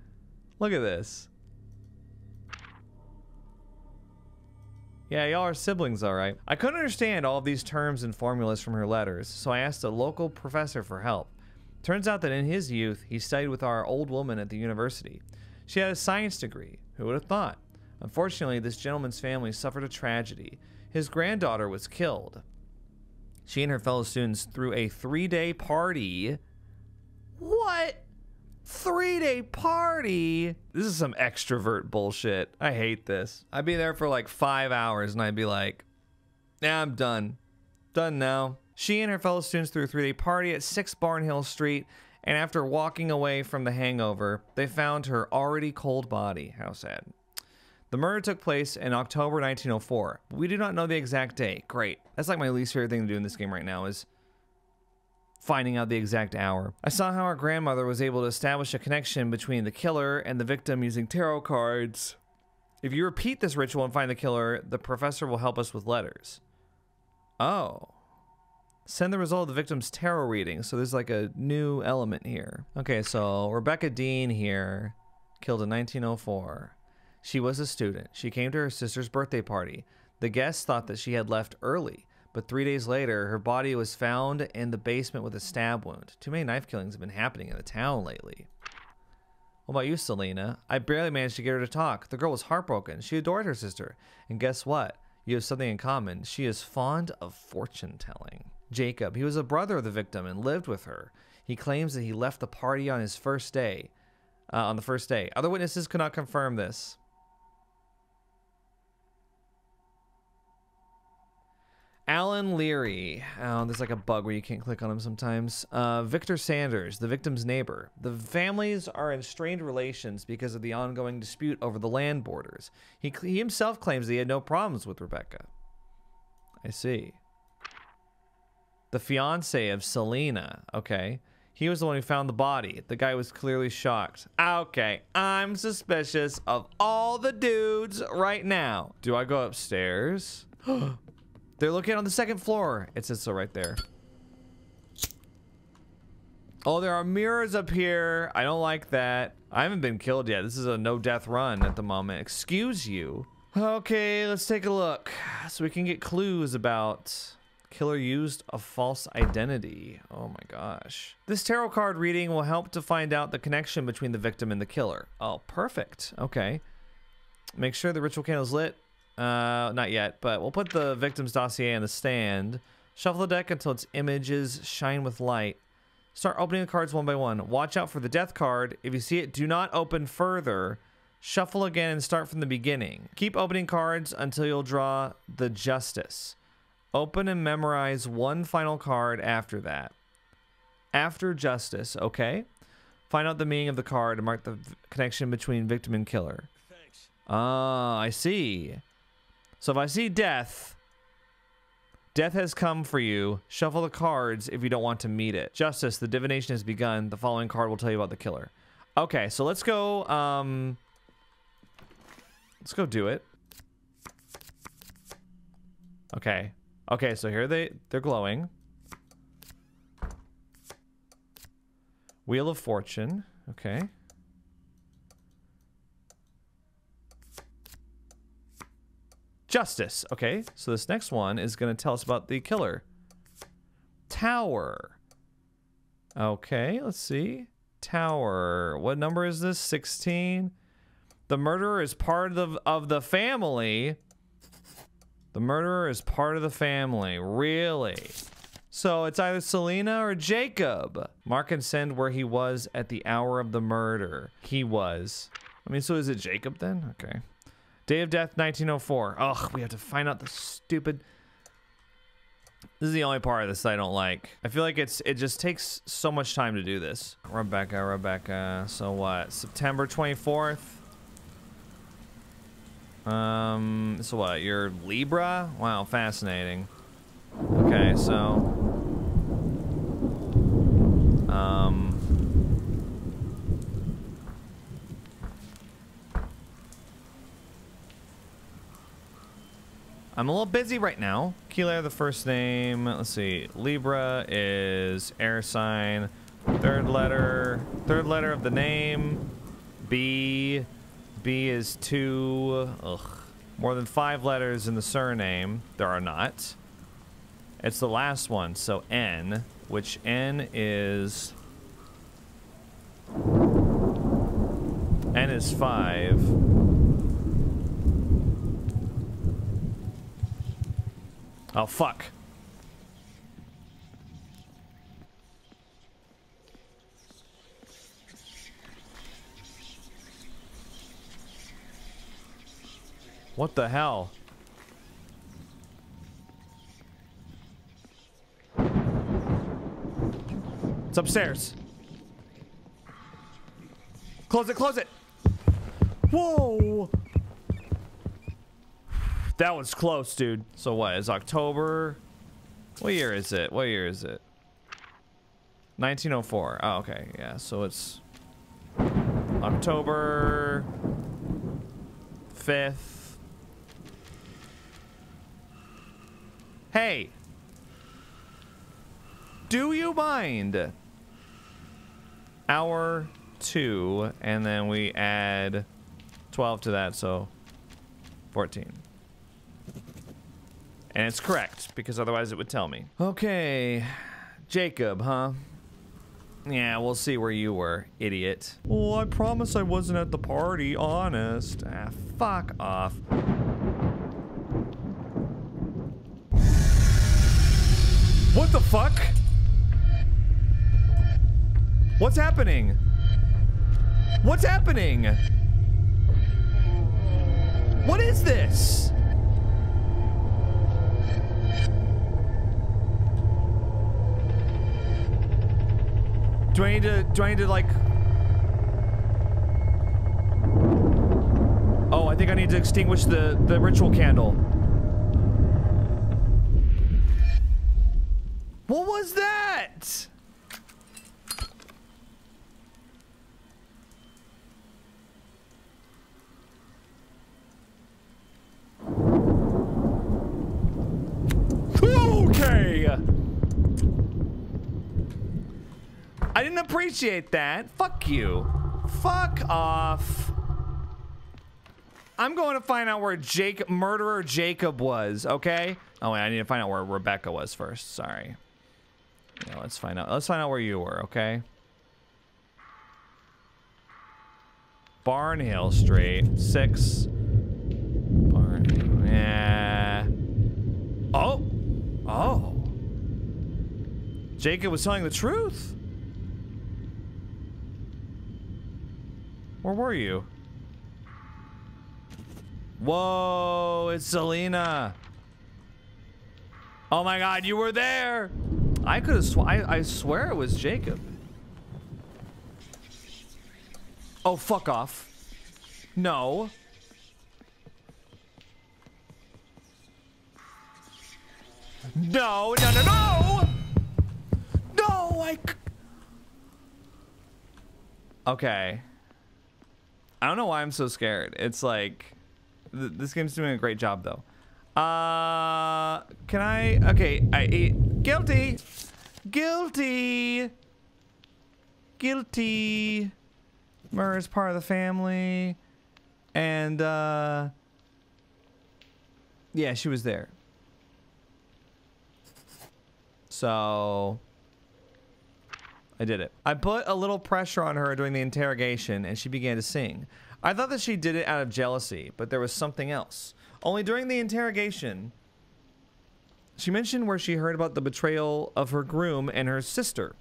Look at this. Yeah, y'all are siblings, all right. I couldn't understand all these terms and formulas from her letters, so I asked a local professor for help. Turns out that in his youth, he studied with our old woman at the university. She had a science degree. Who would have thought? Unfortunately, this gentleman's family suffered a tragedy. His granddaughter was killed. She and her fellow students threw a three day party. What? Three day party? This is some extrovert bullshit. I hate this. I'd be there for like five hours and I'd be like, yeah, I'm done. Done now. She and her fellow students threw a three day party at 6 Barnhill Street, and after walking away from the hangover, they found her already cold body. How sad. The murder took place in October 1904. We do not know the exact day. Great. That's like my least favorite thing to do in this game right now is finding out the exact hour. I saw how our grandmother was able to establish a connection between the killer and the victim using tarot cards. If you repeat this ritual and find the killer, the professor will help us with letters. Oh. Send the result of the victim's tarot reading. So there's like a new element here. Okay, so Rebecca Dean here, killed in 1904. She was a student. She came to her sister's birthday party. The guests thought that she had left early, but three days later, her body was found in the basement with a stab wound. Too many knife killings have been happening in the town lately. What about you, Selena? I barely managed to get her to talk. The girl was heartbroken. She adored her sister. And guess what? You have something in common. She is fond of fortune telling. Jacob, he was a brother of the victim and lived with her. He claims that he left the party on his first day. Uh, on the first day. Other witnesses could not confirm this. Alan Leary. Oh, there's like a bug where you can't click on him sometimes. Uh, Victor Sanders, the victim's neighbor. The families are in strained relations because of the ongoing dispute over the land borders. He, he himself claims that he had no problems with Rebecca. I see. The fiance of Selena. Okay. He was the one who found the body. The guy was clearly shocked. Okay, I'm suspicious of all the dudes right now. Do I go upstairs? They're looking on the second floor. It says so right there. Oh, there are mirrors up here. I don't like that. I haven't been killed yet. This is a no death run at the moment. Excuse you. Okay, let's take a look. So we can get clues about killer used a false identity. Oh my gosh. This tarot card reading will help to find out the connection between the victim and the killer. Oh, perfect. Okay. Make sure the ritual candle is lit. Uh, not yet, but we'll put the victim's dossier on the stand. Shuffle the deck until its images shine with light. Start opening the cards one by one. Watch out for the death card. If you see it, do not open further. Shuffle again and start from the beginning. Keep opening cards until you'll draw the justice. Open and memorize one final card after that. After justice, okay? Find out the meaning of the card and mark the connection between victim and killer. Ah, I see. So if I see death, death has come for you. Shuffle the cards if you don't want to meet it. Justice, the divination has begun. The following card will tell you about the killer. Okay, so let's go. Um, let's go do it. Okay. Okay, so here they they're glowing. Wheel of Fortune. Okay. Justice. Okay, so this next one is going to tell us about the killer. Tower. Okay, let's see. Tower. What number is this? 16. The murderer is part of the, of the family. The murderer is part of the family. Really? So it's either Selena or Jacob. Mark and send where he was at the hour of the murder. He was. I mean, so is it Jacob then? Okay. Day of death, 1904. Ugh, we have to find out the stupid. This is the only part of this I don't like. I feel like it's it just takes so much time to do this. Rebecca, Rebecca. So what? September 24th. Um, so what? You're Libra? Wow, fascinating. Okay, so um I'm a little busy right now. Key letter, the first name. Let's see. Libra is air sign. Third letter. Third letter of the name. B. B is two. Ugh. More than five letters in the surname. There are not. It's the last one. So N, which N is. N is five. Oh, fuck. What the hell? It's upstairs. Close it, close it. Whoa. That was close, dude. So what is October? What year is it? What year is it? 1904. Oh, okay. Yeah, so it's October 5th. Hey. Do you mind? Hour 2 and then we add 12 to that, so 14. And it's correct, because otherwise it would tell me. Okay. Jacob, huh? Yeah, we'll see where you were, idiot. Oh, I promise I wasn't at the party, honest. Ah, fuck off. What the fuck? What's happening? What's happening? What is this? Do I need to, do I need to like... Oh, I think I need to extinguish the, the ritual candle. What was that? Okay. I didn't appreciate that. Fuck you. Fuck off. I'm going to find out where Jake, murderer Jacob was, okay? Oh, wait, I need to find out where Rebecca was first. Sorry. Yeah, let's find out. Let's find out where you were, okay? Barnhill Street, 6. Barnhill. Yeah. Oh. Oh. Jacob was telling the truth. Where were you? Whoa, it's Selena. Oh my god, you were there. I could have sw I, I swear it was Jacob. Oh, fuck off. No. No, no, no, no! No, I... Okay. I don't know why I'm so scared. It's like... Th this game's doing a great job, though. Uh, can I? Okay, I guilty, guilty, guilty. Murr is part of the family, and uh, yeah, she was there. So I did it. I put a little pressure on her during the interrogation, and she began to sing. I thought that she did it out of jealousy, but there was something else. Only during the interrogation, she mentioned where she heard about the betrayal of her groom and her sister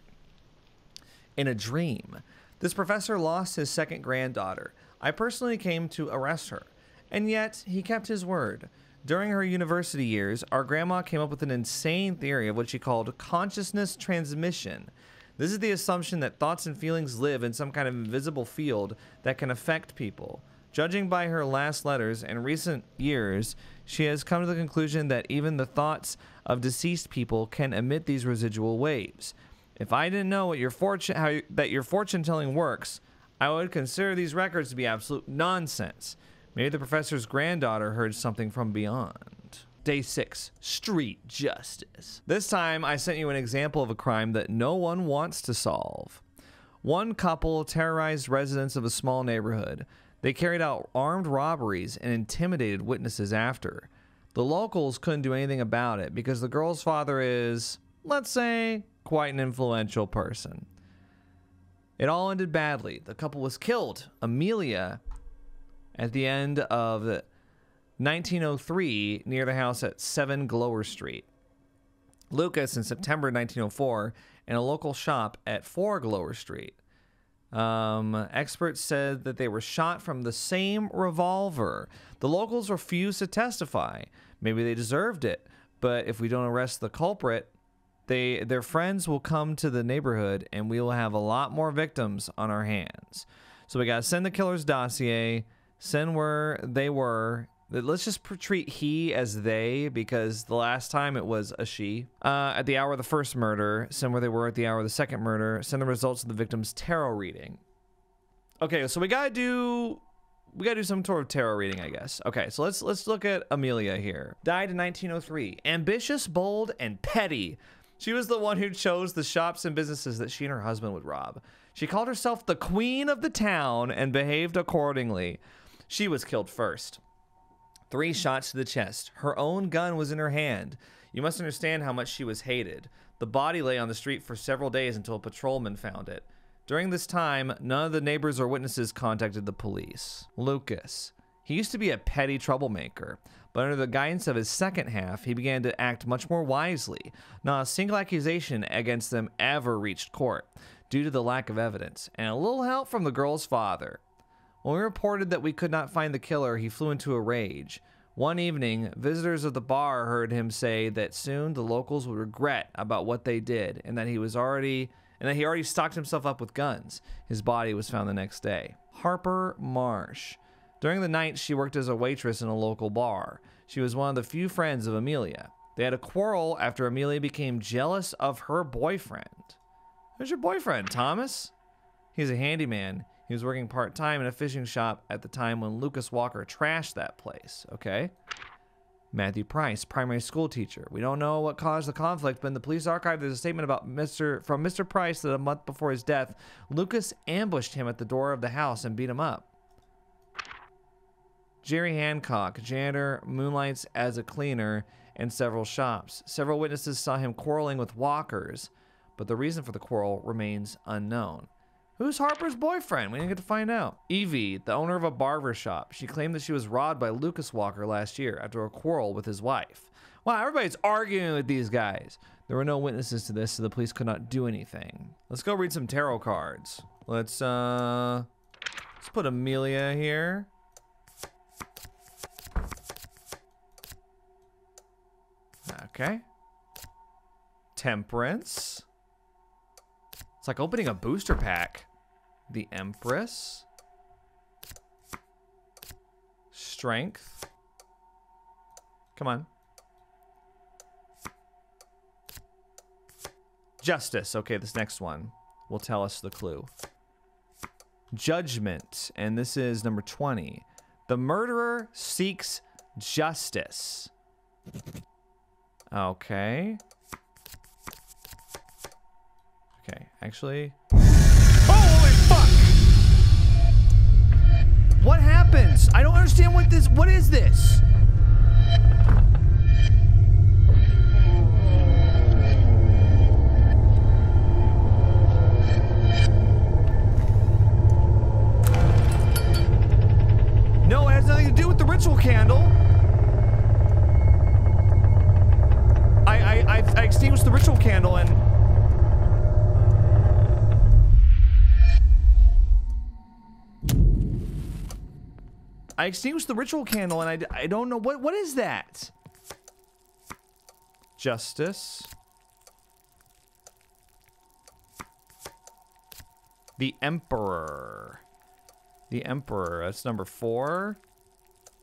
in a dream. This professor lost his second granddaughter. I personally came to arrest her, and yet he kept his word. During her university years, our grandma came up with an insane theory of what she called consciousness transmission. This is the assumption that thoughts and feelings live in some kind of invisible field that can affect people. Judging by her last letters and recent years, she has come to the conclusion that even the thoughts of deceased people can emit these residual waves. If I didn't know what your fortune how you- that your fortune telling works, I would consider these records to be absolute nonsense. Maybe the professor's granddaughter heard something from beyond. Day 6 Street Justice. This time, I sent you an example of a crime that no one wants to solve. One couple terrorized residents of a small neighborhood. They carried out armed robberies and intimidated witnesses after. The locals couldn't do anything about it because the girl's father is, let's say, quite an influential person. It all ended badly. The couple was killed. Amelia, at the end of 1903, near the house at 7 Glower Street. Lucas in September 1904 in a local shop at 4 Glower Street. Um, experts said that they were shot from the same revolver. The locals refused to testify. Maybe they deserved it, but if we don't arrest the culprit, they their friends will come to the neighborhood and we will have a lot more victims on our hands. So we got to send the killer's dossier, send where they were. Let's just treat he as they because the last time it was a she. Uh, at the hour of the first murder, send where they were at the hour of the second murder, send the results of the victim's tarot reading. Okay, so we gotta do we gotta do some sort of tarot reading, I guess. Okay, so let's let's look at Amelia here. Died in 1903. Ambitious, bold, and petty. She was the one who chose the shops and businesses that she and her husband would rob. She called herself the queen of the town and behaved accordingly. She was killed first. Three shots to the chest. Her own gun was in her hand. You must understand how much she was hated. The body lay on the street for several days until a patrolman found it. During this time, none of the neighbors or witnesses contacted the police. Lucas. He used to be a petty troublemaker, but under the guidance of his second half, he began to act much more wisely. Not a single accusation against them ever reached court, due to the lack of evidence, and a little help from the girl's father. When we reported that we could not find the killer, he flew into a rage. One evening, visitors of the bar heard him say that soon the locals would regret about what they did and that he was already and that he already stocked himself up with guns. His body was found the next day. Harper Marsh. During the night, she worked as a waitress in a local bar. She was one of the few friends of Amelia. They had a quarrel after Amelia became jealous of her boyfriend. Who's your boyfriend, Thomas? He's a handyman. He was working part time in a fishing shop at the time when Lucas Walker trashed that place. Okay. Matthew Price, primary school teacher. We don't know what caused the conflict, but in the police archive, there's a statement about Mr. from Mr. Price that a month before his death, Lucas ambushed him at the door of the house and beat him up. Jerry Hancock, janitor, moonlights as a cleaner in several shops. Several witnesses saw him quarreling with walkers, but the reason for the quarrel remains unknown. Who's Harper's boyfriend? We didn't get to find out. Evie, the owner of a barber shop, she claimed that she was robbed by Lucas Walker last year after a quarrel with his wife. Wow, everybody's arguing with these guys. There were no witnesses to this, so the police could not do anything. Let's go read some tarot cards. Let's uh let's put Amelia here. Okay. Temperance. It's like opening a booster pack. The Empress. Strength. Come on. Justice. Okay, this next one will tell us the clue. Judgment. And this is number 20. The murderer seeks justice. Okay. Okay, actually. Holy fuck! What happens? I don't understand what this. What is this? No, it has nothing to do with the ritual candle. I I I, I extinguished the ritual candle and. I extinguished the ritual candle and I, I don't know what what is that? Justice. The Emperor. The Emperor. That's number four.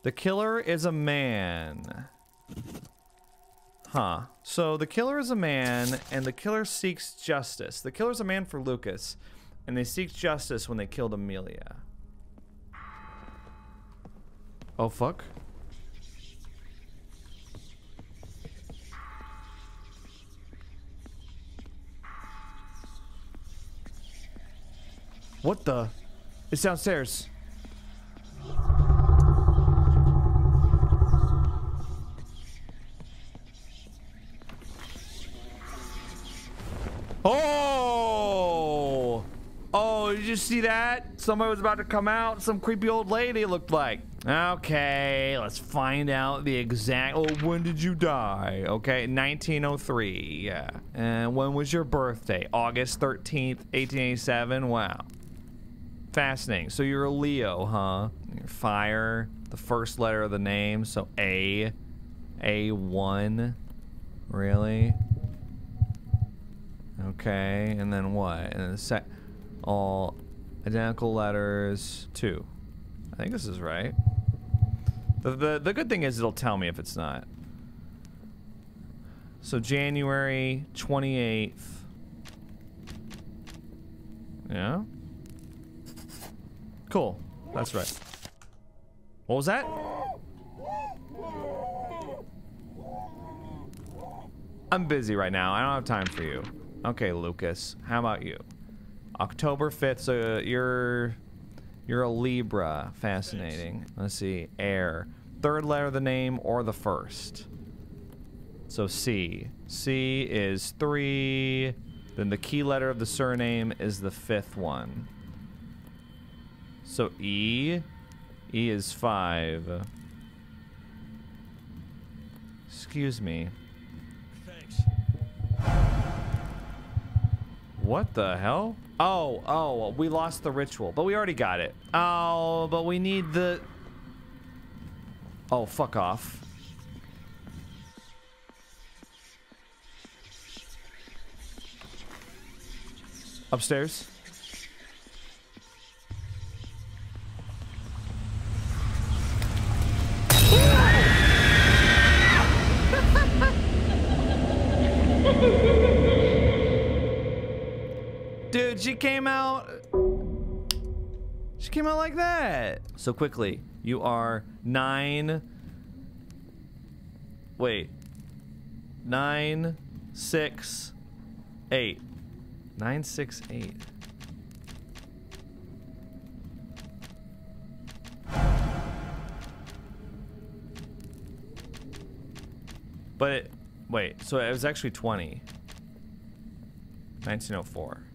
The killer is a man. Huh. So the killer is a man, and the killer seeks justice. The killer's a man for Lucas, and they seek justice when they killed Amelia. Oh, fuck. What the? It's downstairs. Oh! Oh, did you see that? Somebody was about to come out. Some creepy old lady looked like. Okay, let's find out the exact. Oh, when did you die? Okay, 1903. Yeah. And when was your birthday? August 13th, 1887. Wow. Fascinating. So you're a Leo, huh? Fire. The first letter of the name. So A. A1. Really? Okay. And then what? And then set all identical letters. Two. I think this is right. The, the, the good thing is it'll tell me if it's not. So January 28th. Yeah? Cool. That's right. What was that? I'm busy right now. I don't have time for you. Okay, Lucas. How about you? October 5th. So uh, you're you're a Libra. Fascinating. Let's see. Air. Third letter of the name or the first. So C. C is 3. Then the key letter of the surname is the fifth one. So E. E is 5. Excuse me. Thanks. What the hell? Oh, oh, we lost the ritual, but we already got it. Oh, but we need the... Oh, fuck off. Upstairs? Dude, she came out. She came out like that. So quickly, you are nine. Wait. Nine, six, eight. Nine, six, eight. But, it, wait, so it was actually 20. 1904.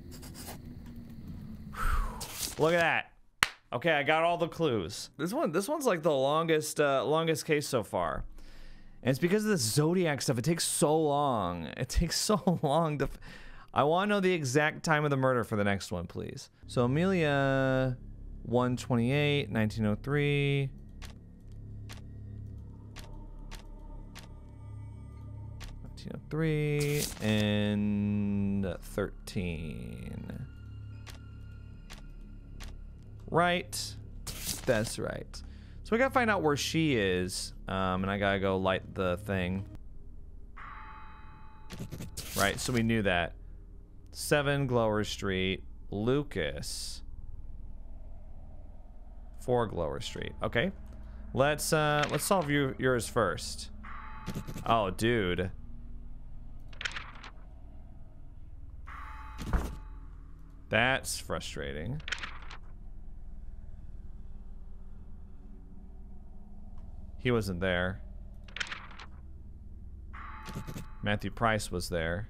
Look at that. Okay, I got all the clues. This one, this one's like the longest, uh, longest case so far, and it's because of the zodiac stuff. It takes so long. It takes so long to. I want to know the exact time of the murder for the next one, please. So Amelia, 128, 1903. Three and thirteen. Right. That's right. So we gotta find out where she is. Um, and I gotta go light the thing. Right, so we knew that. 7 Glower Street, Lucas. 4 Glower Street. Okay. Let's uh let's solve you, yours first. Oh, dude. That's frustrating. He wasn't there. Matthew Price was there.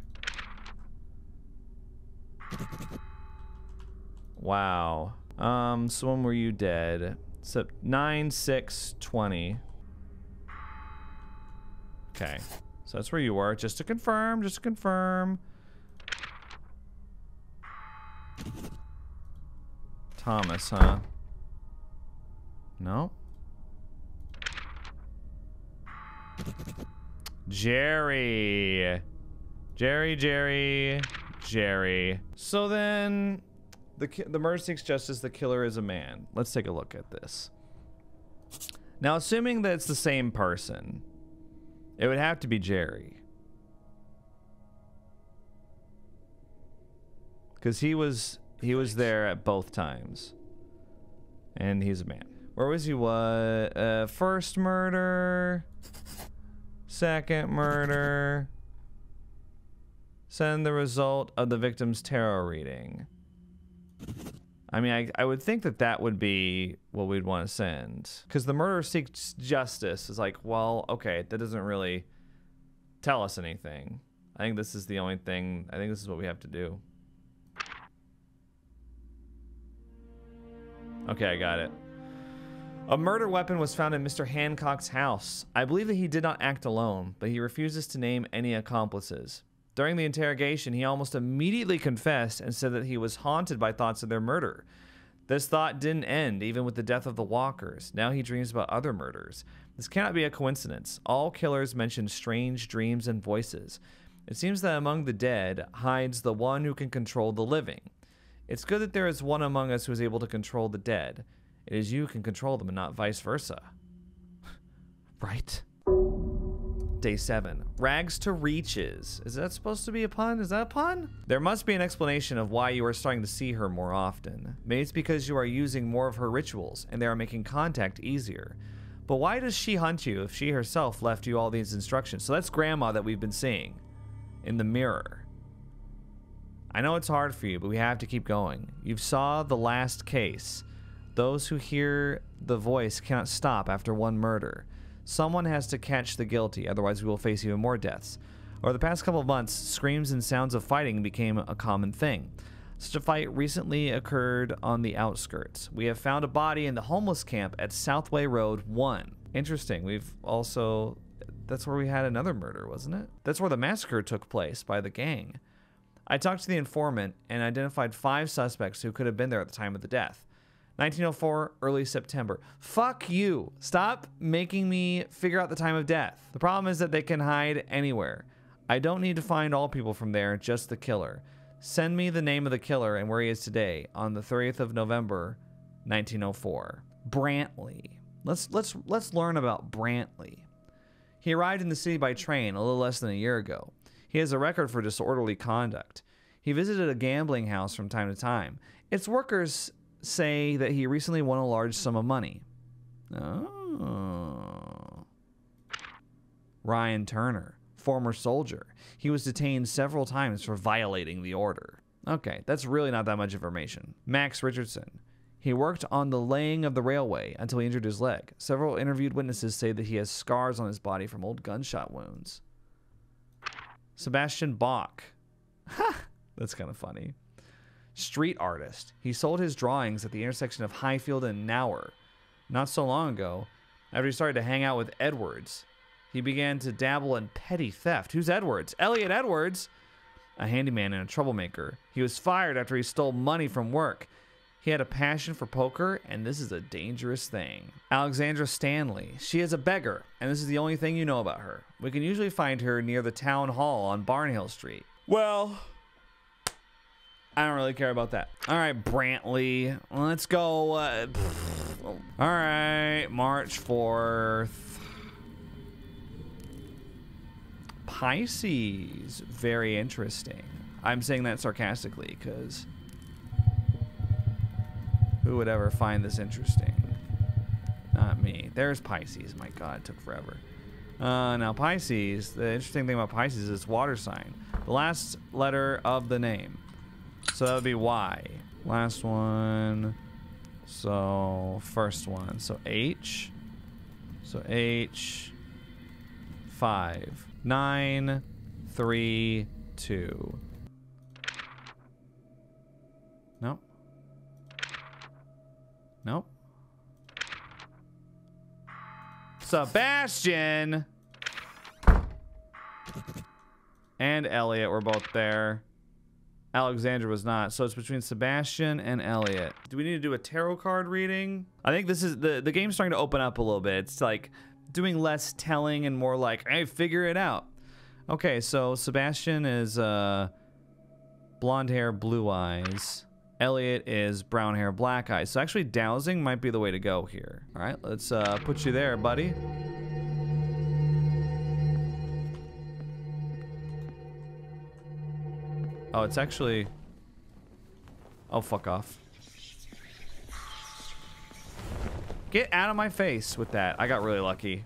Wow. Um, so when were you dead? So 9, 6, 20. Okay. So that's where you were. Just to confirm, just to confirm. Thomas, huh? No. Jerry. Jerry, Jerry, Jerry. So then, the the murder seeks justice. The killer is a man. Let's take a look at this. Now, assuming that it's the same person, it would have to be Jerry, because he was he was there at both times, and he's a man. Where was he? What? Uh, first murder, second murder. Send the result of the victim's tarot reading. I mean, I, I would think that that would be what we'd want to send. Because the murderer seeks justice is like, well, okay, that doesn't really tell us anything. I think this is the only thing, I think this is what we have to do. Okay, I got it. A murder weapon was found in Mr. Hancock's house. I believe that he did not act alone, but he refuses to name any accomplices. During the interrogation, he almost immediately confessed and said that he was haunted by thoughts of their murder. This thought didn't end even with the death of the Walkers. Now he dreams about other murders. This cannot be a coincidence. All killers mention strange dreams and voices. It seems that among the dead hides the one who can control the living. It's good that there is one among us who is able to control the dead. It is you who can control them and not vice versa. right? Day 7. Rags to Reaches. Is that supposed to be a pun? Is that a pun? There must be an explanation of why you are starting to see her more often. Maybe it's because you are using more of her rituals and they are making contact easier. But why does she hunt you if she herself left you all these instructions? So that's Grandma that we've been seeing in the mirror. I know it's hard for you, but we have to keep going. You've saw the last case. Those who hear the voice cannot stop after one murder. Someone has to catch the guilty, otherwise we will face even more deaths. Over the past couple of months, screams and sounds of fighting became a common thing. Such a fight recently occurred on the outskirts. We have found a body in the homeless camp at Southway Road 1. Interesting. We've also. That's where we had another murder, wasn't it? That's where the massacre took place by the gang. I talked to the informant and identified five suspects who could have been there at the time of the death. 1904, early September. Fuck you. Stop making me figure out the time of death. The problem is that they can hide anywhere. I don't need to find all people from there, just the killer. Send me the name of the killer and where he is today on the 30th of November, 1904. Brantley. Let's let's let's learn about Brantley. He arrived in the city by train a little less than a year ago. He has a record for disorderly conduct. He visited a gambling house from time to time. Its workers say that he recently won a large sum of money. Oh. Ryan Turner, former soldier. He was detained several times for violating the order. Okay, that's really not that much information. Max Richardson. He worked on the laying of the railway until he injured his leg. Several interviewed witnesses say that he has scars on his body from old gunshot wounds. Sebastian Bach. Ha! That's kind of funny. Street artist. He sold his drawings at the intersection of Highfield and Nower. Not so long ago, after he started to hang out with Edwards, he began to dabble in petty theft. Who's Edwards? Elliot Edwards, a handyman and a troublemaker. He was fired after he stole money from work. He had a passion for poker, and this is a dangerous thing. Alexandra Stanley. She is a beggar, and this is the only thing you know about her. We can usually find her near the town hall on Barnhill Street. Well, I don't really care about that. All right, Brantley. Let's go. Uh, all right, March 4th. Pisces. Very interesting. I'm saying that sarcastically because who would ever find this interesting? Not me. There's Pisces. My God, it took forever. Uh, now, Pisces, the interesting thing about Pisces is it's water sign. The last letter of the name. So that would be Y. Last one. So first one. So H. So H. Five. Nine. Three. Two. Nope. Nope. Sebastian and Elliot were both there. Alexandra was not. So it's between Sebastian and Elliot. Do we need to do a tarot card reading? I think this is the the game's starting to open up a little bit. It's like doing less telling and more like, hey, figure it out. Okay, so Sebastian is uh blonde hair, blue eyes. Elliot is brown hair, black eyes. So actually dowsing might be the way to go here. All right, let's uh, put you there, buddy. Oh, it's actually... Oh, fuck off. Get out of my face with that. I got really lucky.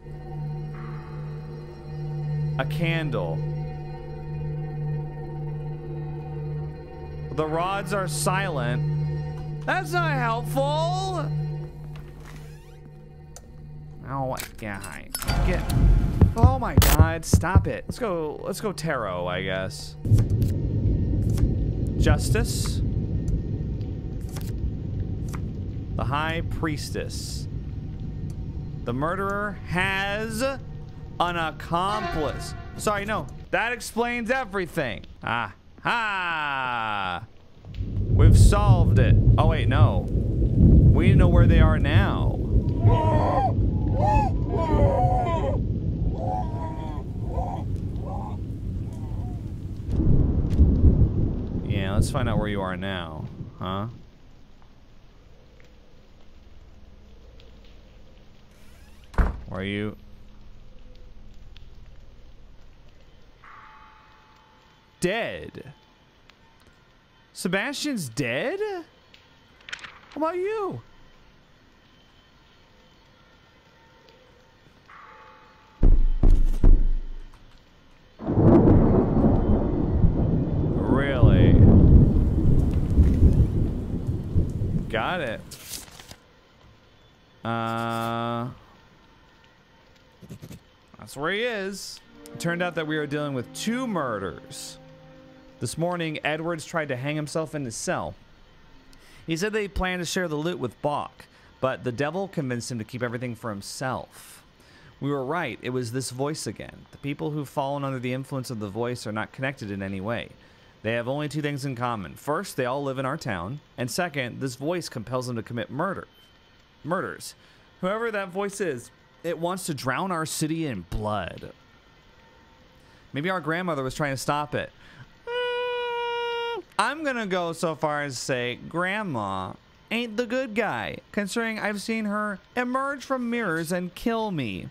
A candle. The rods are silent. That's not helpful. Oh, yeah. Get. Oh my God! Stop it. Let's go. Let's go tarot. I guess. Justice. The High Priestess. The murderer has an accomplice. Sorry, no. That explains everything. Ah. Ha! We've solved it. Oh, wait, no. We know where they are now. Let's find out where you are now. Huh? Where are you? Dead. Sebastian's dead? How about you? Really? Got it. Uh, that's where he is. It turned out that we were dealing with two murders. This morning, Edwards tried to hang himself in his cell. He said he planned to share the loot with Bach, but the devil convinced him to keep everything for himself. We were right, it was this voice again. The people who've fallen under the influence of the voice are not connected in any way. They have only two things in common. First, they all live in our town, and second, this voice compels them to commit murder. Murders. Whoever that voice is, it wants to drown our city in blood. Maybe our grandmother was trying to stop it. Mm, I'm gonna go so far as to say Grandma ain't the good guy, considering I've seen her emerge from mirrors and kill me.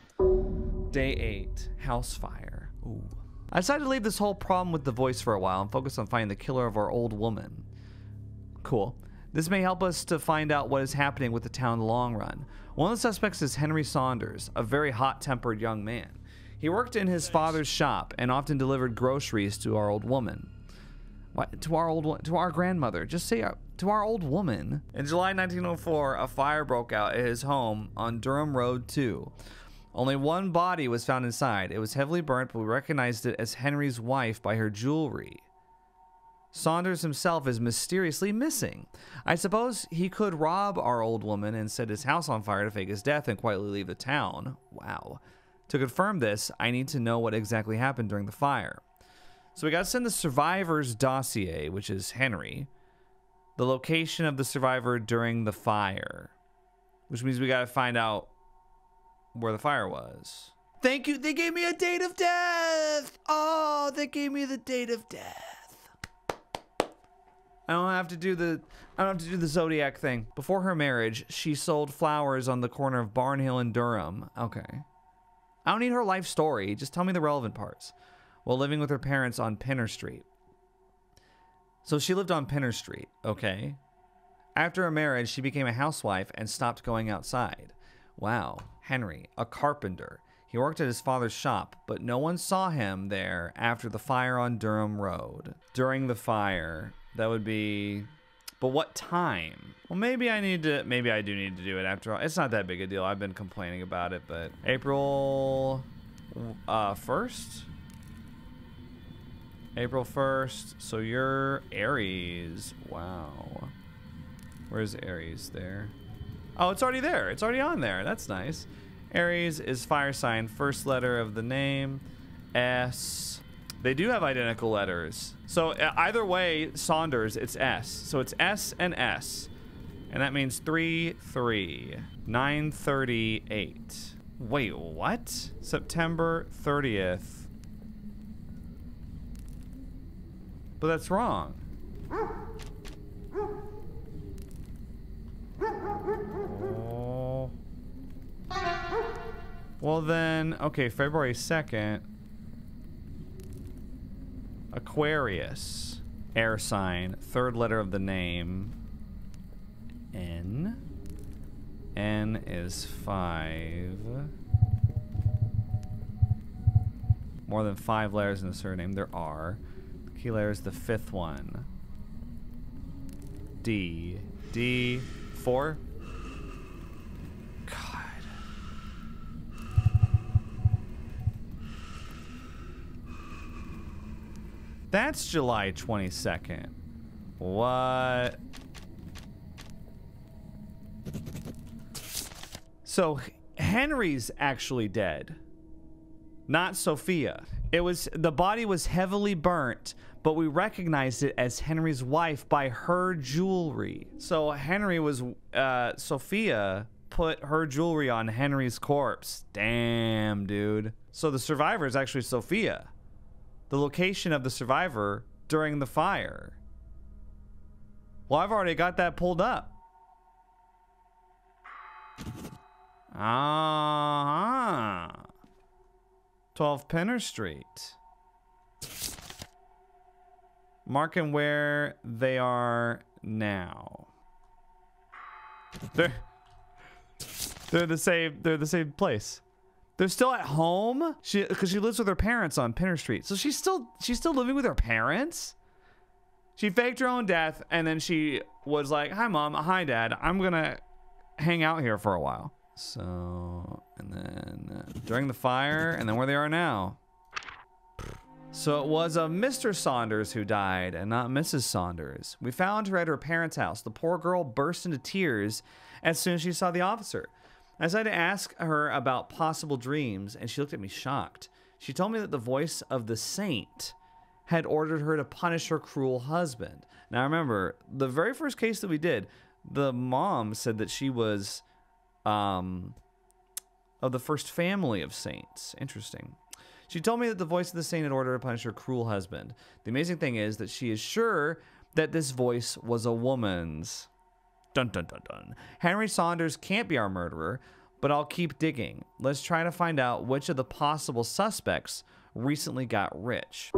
Day 8. House fire. Ooh. I decided to leave this whole problem with the voice for a while and focus on finding the killer of our old woman. Cool. This may help us to find out what is happening with the town in the long run. One of the suspects is Henry Saunders, a very hot-tempered young man. He worked in his father's shop and often delivered groceries to our old woman. What? To our old to our grandmother. Just say uh, to our old woman. In July 1904, a fire broke out at his home on Durham Road 2. Only one body was found inside. It was heavily burnt, but we recognized it as Henry's wife by her jewelry. Saunders himself is mysteriously missing. I suppose he could rob our old woman and set his house on fire to fake his death and quietly leave the town. Wow. To confirm this, I need to know what exactly happened during the fire. So we got to send the survivor's dossier, which is Henry, the location of the survivor during the fire, which means we got to find out where the fire was. Thank you. They gave me a date of death. Oh, they gave me the date of death. I don't have to do the I don't have to do the zodiac thing. Before her marriage, she sold flowers on the corner of Barnhill and Durham. Okay. I don't need her life story. Just tell me the relevant parts. While living with her parents on Pinner Street. So she lived on Pinner Street, okay? After her marriage, she became a housewife and stopped going outside. Wow. Henry, a carpenter. He worked at his father's shop, but no one saw him there after the fire on Durham Road. During the fire, that would be. But what time? Well, maybe I need to. Maybe I do need to do it after all. It's not that big a deal. I've been complaining about it, but April uh, 1st? April 1st. So you're Aries. Wow. Where's Aries there? Oh, it's already there. It's already on there. That's nice. Aries is fire sign. First letter of the name. S. They do have identical letters. So either way, Saunders, it's S. So it's S and S. And that means 3, 3. 938. Wait, what? September 30th. But that's wrong. Well then, okay, February 2nd. Aquarius. Air sign. Third letter of the name. N. N is 5. More than 5 letters in the surname. There are. The key letter is the fifth one. D. D. 4. God. That's July 22nd. What? So Henry's actually dead. Not Sophia. It was the body was heavily burnt, but we recognized it as Henry's wife by her jewelry. So Henry was uh Sophia put her jewelry on Henry's corpse. Damn, dude. So the survivor is actually Sophia. The location of the survivor during the fire. Well, I've already got that pulled up. Ah. Uh-huh. 12 Pinner Street. Marking where they are now. They're they're the same. They're the same place. They're still at home. She because she lives with her parents on Pinner Street. So she's still she's still living with her parents. She faked her own death and then she was like, "Hi mom, hi dad. I'm gonna hang out here for a while." So and then uh, during the fire and then where they are now. So it was a Mr. Saunders who died and not Mrs. Saunders. We found her at her parents' house. The poor girl burst into tears as soon as she saw the officer. I decided to ask her about possible dreams, and she looked at me shocked. She told me that the voice of the saint had ordered her to punish her cruel husband. Now, remember, the very first case that we did, the mom said that she was um, of the first family of saints. Interesting. She told me that the voice of the saint had ordered her to punish her cruel husband. The amazing thing is that she is sure that this voice was a woman's. Dun dun dun dun. Henry Saunders can't be our murderer, but I'll keep digging. Let's try to find out which of the possible suspects recently got rich.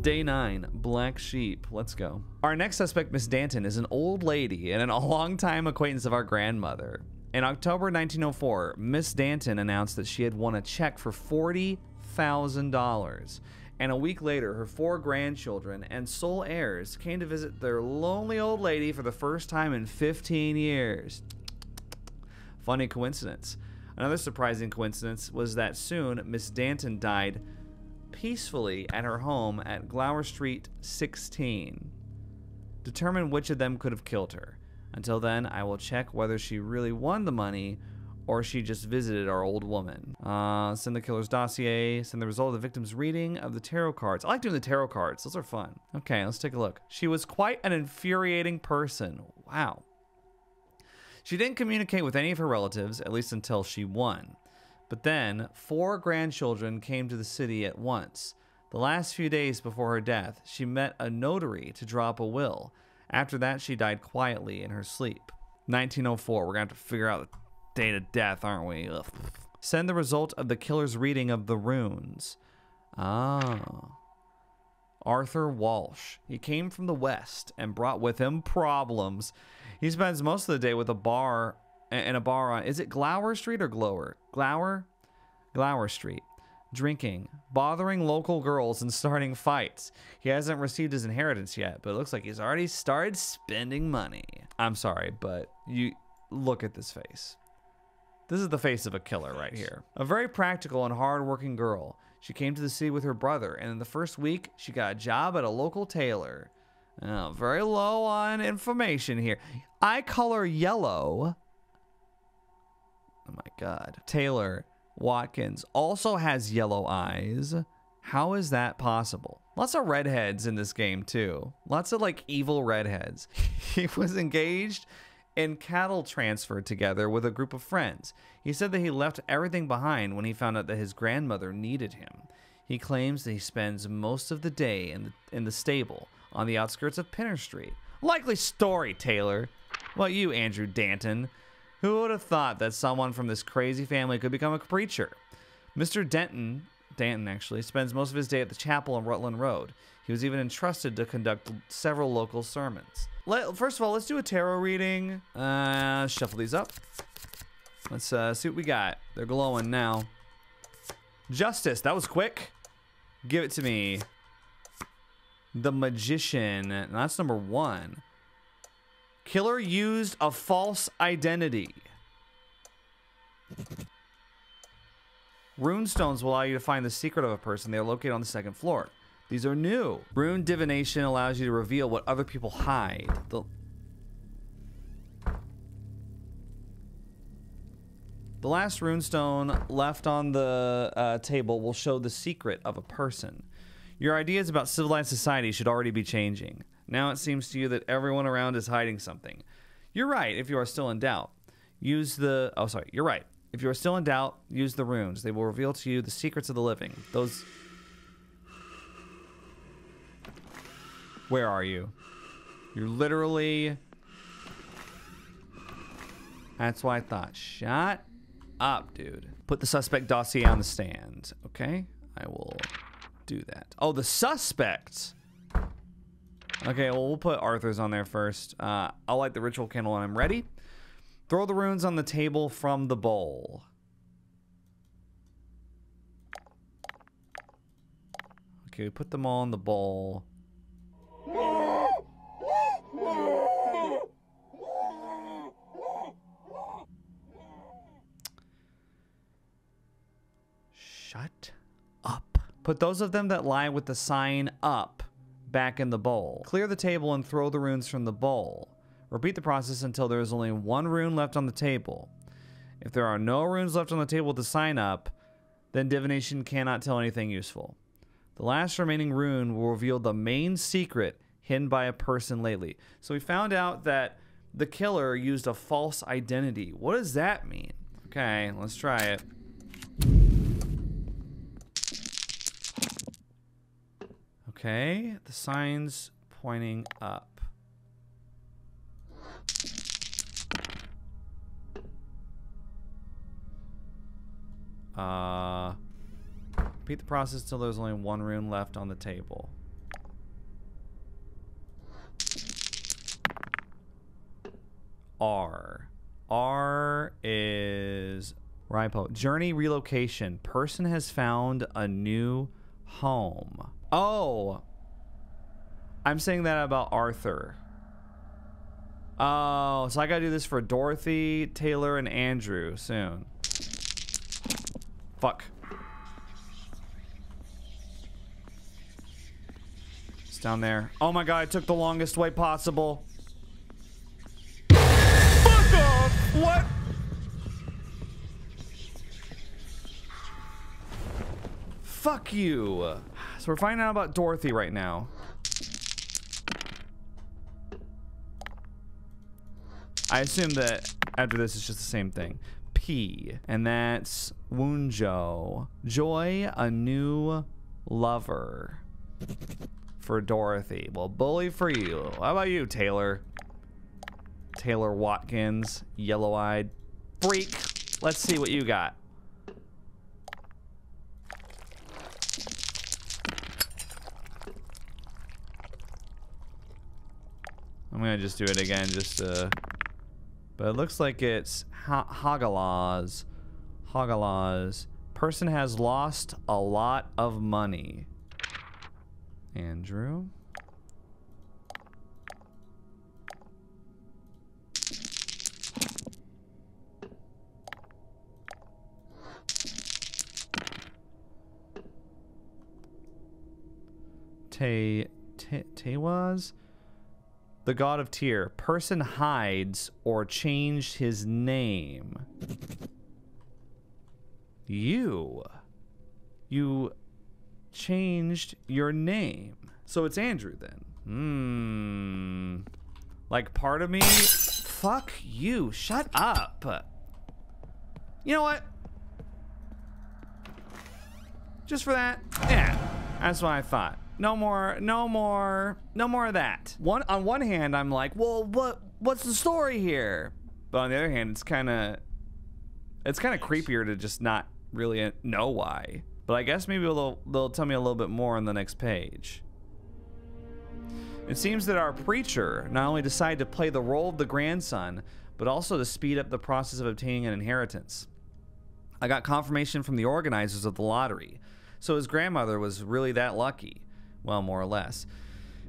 Day 9, Black Sheep. Let's go. Our next suspect, Miss Danton, is an old lady and a longtime acquaintance of our grandmother. In October 1904, Miss Danton announced that she had won a check for $40,000. And a week later, her four grandchildren and sole heirs came to visit their lonely old lady for the first time in 15 years. Funny coincidence. Another surprising coincidence was that soon Miss Danton died peacefully at her home at Glower Street 16. Determine which of them could have killed her. Until then, I will check whether she really won the money or she just visited our old woman. Uh, send the killer's dossier, send the result of the victim's reading of the tarot cards. I like doing the tarot cards, those are fun. Okay, let's take a look. She was quite an infuriating person. Wow. She didn't communicate with any of her relatives, at least until she won. But then, four grandchildren came to the city at once. The last few days before her death, she met a notary to draw up a will. After that, she died quietly in her sleep. 1904, we're to have to figure out date of death, aren't we? Ugh. Send the result of the killer's reading of the runes. Ah. Arthur Walsh. He came from the West and brought with him problems. He spends most of the day with a bar and a bar on is it Glower Street or Glower? Glower? Glower Street. Drinking, bothering local girls, and starting fights. He hasn't received his inheritance yet, but it looks like he's already started spending money. I'm sorry, but you look at this face. This is the face of a killer right here. A very practical and hardworking girl. She came to the city with her brother, and in the first week, she got a job at a local tailor. Oh, very low on information here. Eye color yellow. Oh my god. Taylor Watkins also has yellow eyes. How is that possible? Lots of redheads in this game too. Lots of like evil redheads. he was engaged in cattle transfer together with a group of friends. He said that he left everything behind when he found out that his grandmother needed him. He claims that he spends most of the day in the, in the stable on the outskirts of Pinner Street. Likely story, Taylor. What you, Andrew Danton? Who would have thought that someone from this crazy family could become a preacher? Mr. Denton, Danton actually, spends most of his day at the chapel on Rutland Road. He was even entrusted to conduct several local sermons. Let, first of all, let's do a tarot reading. Uh, shuffle these up. Let's uh, see what we got. They're glowing now. Justice, that was quick. Give it to me. The Magician, that's number one. Killer used a false identity. Runestones will allow you to find the secret of a person. They are located on the second floor. These are new. Rune divination allows you to reveal what other people hide. The, the last runestone left on the uh, table will show the secret of a person. Your ideas about civilized society should already be changing. Now it seems to you that everyone around is hiding something. You're right if you are still in doubt. Use the. Oh, sorry. You're right. If you are still in doubt, use the runes. They will reveal to you the secrets of the living. Those. Where are you? You're literally. That's what I thought. Shut up, dude. Put the suspect dossier on the stand. Okay? I will do that. Oh, the suspect! Okay, well, we'll put Arthur's on there first. Uh, I'll light the ritual candle when I'm ready. Throw the runes on the table from the bowl. Okay, we put them all in the bowl. Shut up. Put those of them that lie with the sign up back in the bowl. Clear the table and throw the runes from the bowl. Repeat the process until there is only one rune left on the table. If there are no runes left on the table to sign up, then divination cannot tell anything useful. The last remaining rune will reveal the main secret hidden by a person lately. So we found out that the killer used a false identity. What does that mean? Okay, let's try it. Okay, the sign's pointing up. Uh, repeat the process till there's only one rune left on the table. R. R is Ripo. Journey relocation. Person has found a new home. Oh. I'm saying that about Arthur. Oh, so I gotta do this for Dorothy, Taylor, and Andrew soon. Fuck. It's down there. Oh my god, I took the longest way possible. What? Fuck you. So we're finding out about Dorothy right now. I assume that after this it's just the same thing. P. And that's Wunjo. Joy, a new lover. For Dorothy. Well, bully for you. How about you, Taylor? Taylor Watkins, yellow-eyed freak. Let's see what you got. I'm gonna just do it again, just uh but it looks like it's ha Hagalaz. Hagalaz. Person has lost a lot of money. Andrew. Te, te, Tewaz? The god of Tyr. Person hides or changed his name. You. You changed your name. So it's Andrew then. Hmm. Like part of me. Fuck you. Shut up. You know what? Just for that. Yeah. That's what I thought. No more, no more, no more of that. One on one hand, I'm like, well, what what's the story here? But on the other hand, it's kind of it's kind of creepier to just not really know why. But I guess maybe they'll they'll tell me a little bit more on the next page. It seems that our preacher not only decided to play the role of the grandson, but also to speed up the process of obtaining an inheritance. I got confirmation from the organizers of the lottery. So his grandmother was really that lucky. Well, more or less.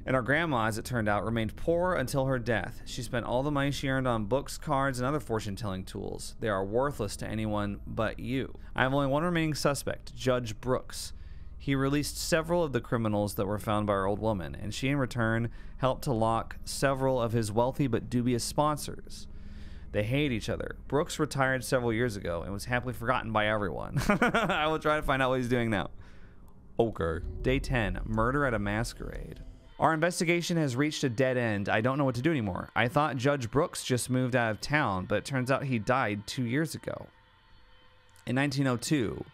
And our grandma, as it turned out, remained poor until her death. She spent all the money she earned on books, cards, and other fortune telling tools. They are worthless to anyone but you. I have only one remaining suspect, Judge Brooks. He released several of the criminals that were found by our old woman, and she, in return, helped to lock several of his wealthy but dubious sponsors. They hate each other. Brooks retired several years ago and was happily forgotten by everyone. I will try to find out what he's doing now. Okay. Day 10 Murder at a Masquerade. Our investigation has reached a dead end. I don't know what to do anymore. I thought Judge Brooks just moved out of town, but it turns out he died two years ago. In 1902,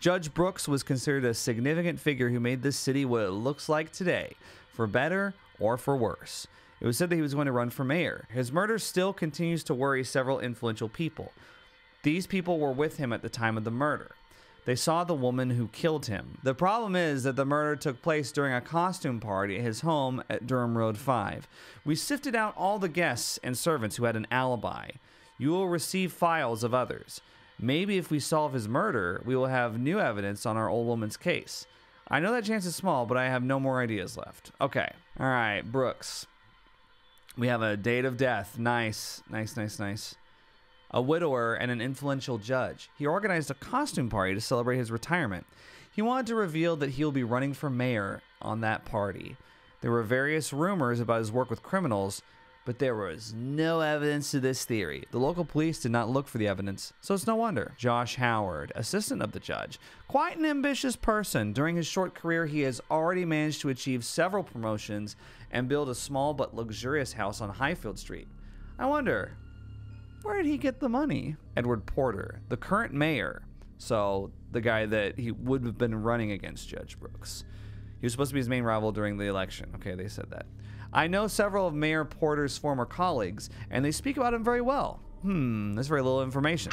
Judge Brooks was considered a significant figure who made this city what it looks like today, for better or for worse. It was said that he was going to run for mayor. His murder still continues to worry several influential people. These people were with him at the time of the murder. They saw the woman who killed him. The problem is that the murder took place during a costume party at his home at Durham Road 5. We sifted out all the guests and servants who had an alibi. You will receive files of others. Maybe if we solve his murder, we will have new evidence on our old woman's case. I know that chance is small, but I have no more ideas left. Okay. All right, Brooks. We have a date of death. Nice, nice, nice, nice. A widower and an influential judge. He organized a costume party to celebrate his retirement. He wanted to reveal that he'll be running for mayor on that party. There were various rumors about his work with criminals, but there was no evidence to this theory. The local police did not look for the evidence, so it's no wonder. Josh Howard, assistant of the judge, quite an ambitious person. During his short career, he has already managed to achieve several promotions and build a small but luxurious house on Highfield Street. I wonder, where did he get the money? Edward Porter, the current mayor, so the guy that he would have been running against Judge Brooks. He was supposed to be his main rival during the election. Okay, they said that. I know several of Mayor Porter's former colleagues, and they speak about him very well. Hmm, there's very little information.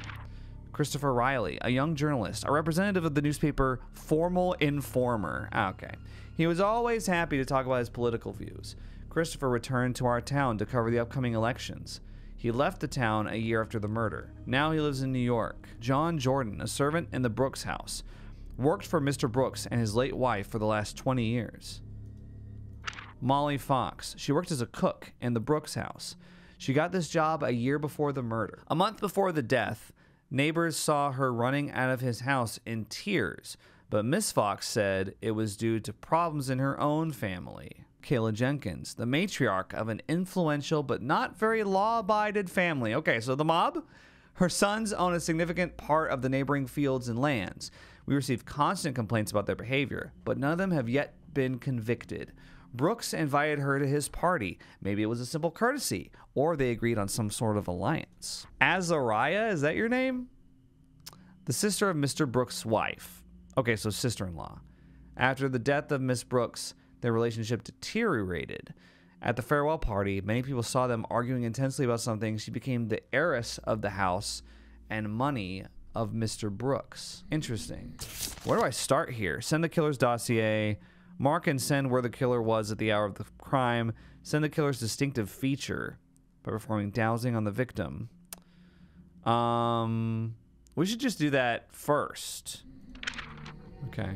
Christopher Riley, a young journalist, a representative of the newspaper Formal Informer. Ah, okay. He was always happy to talk about his political views. Christopher returned to our town to cover the upcoming elections. He left the town a year after the murder. Now he lives in New York. John Jordan, a servant in the Brooks house, worked for Mr. Brooks and his late wife for the last 20 years. Molly Fox. She worked as a cook in the Brooks house. She got this job a year before the murder. A month before the death, neighbors saw her running out of his house in tears, but Miss Fox said it was due to problems in her own family. Kayla Jenkins, the matriarch of an influential but not very law abided family. Okay, so the mob? Her sons own a significant part of the neighboring fields and lands. We receive constant complaints about their behavior, but none of them have yet been convicted. Brooks invited her to his party. Maybe it was a simple courtesy, or they agreed on some sort of alliance. Azariah, is that your name? The sister of Mr. Brooks' wife. Okay, so sister in law. After the death of Miss Brooks, their relationship deteriorated. At the farewell party, many people saw them arguing intensely about something. She became the heiress of the house and money of Mr. Brooks. Interesting. Where do I start here? Send the killer's dossier. Mark and send where the killer was at the hour of the crime. Send the killer's distinctive feature by performing dowsing on the victim. Um, we should just do that first. Okay.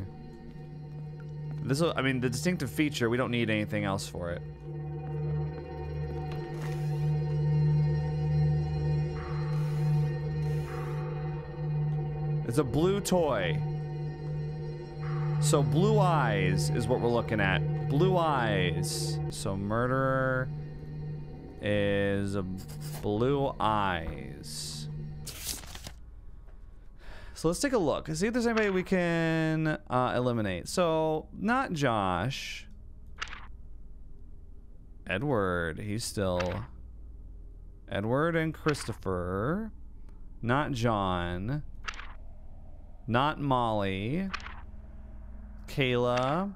This will, I mean, the distinctive feature, we don't need anything else for it. It's a blue toy. So blue eyes is what we're looking at. Blue eyes. So murderer is blue eyes. So let's take a look. And see if there's anybody we can uh, eliminate. So not Josh. Edward. He's still Edward and Christopher. Not John. Not Molly. Kayla.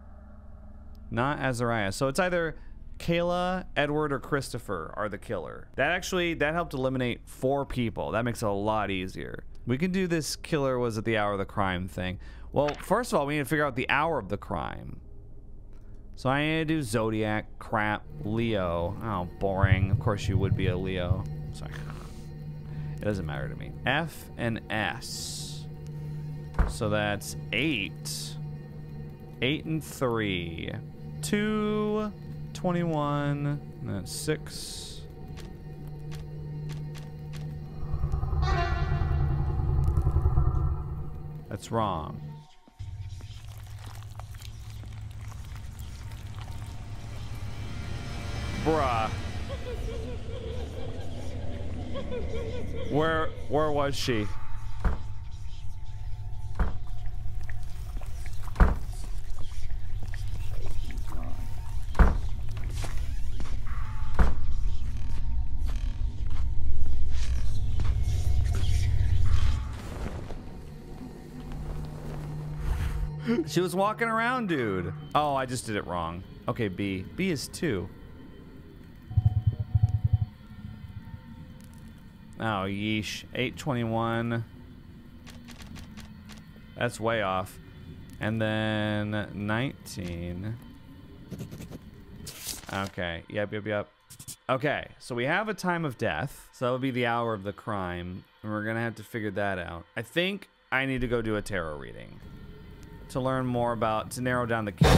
Not Azariah. So it's either Kayla, Edward, or Christopher are the killer. That actually, that helped eliminate four people. That makes it a lot easier. We can do this killer was at the hour of the crime thing. Well, first of all, we need to figure out the hour of the crime. So I need to do Zodiac, crap, Leo. Oh, boring. Of course you would be a Leo. Sorry. It doesn't matter to me. F and S. So that's eight. Eight and three. Two, 21, that's six. That's wrong. Bruh. Where where was she? She was walking around, dude. Oh, I just did it wrong. Okay, B. B is two. Oh, yeesh. 821. That's way off. And then 19. Okay. Yep, yep, yep. Okay, so we have a time of death. So that would be the hour of the crime. And we're going to have to figure that out. I think I need to go do a tarot reading to learn more about, to narrow down the killer.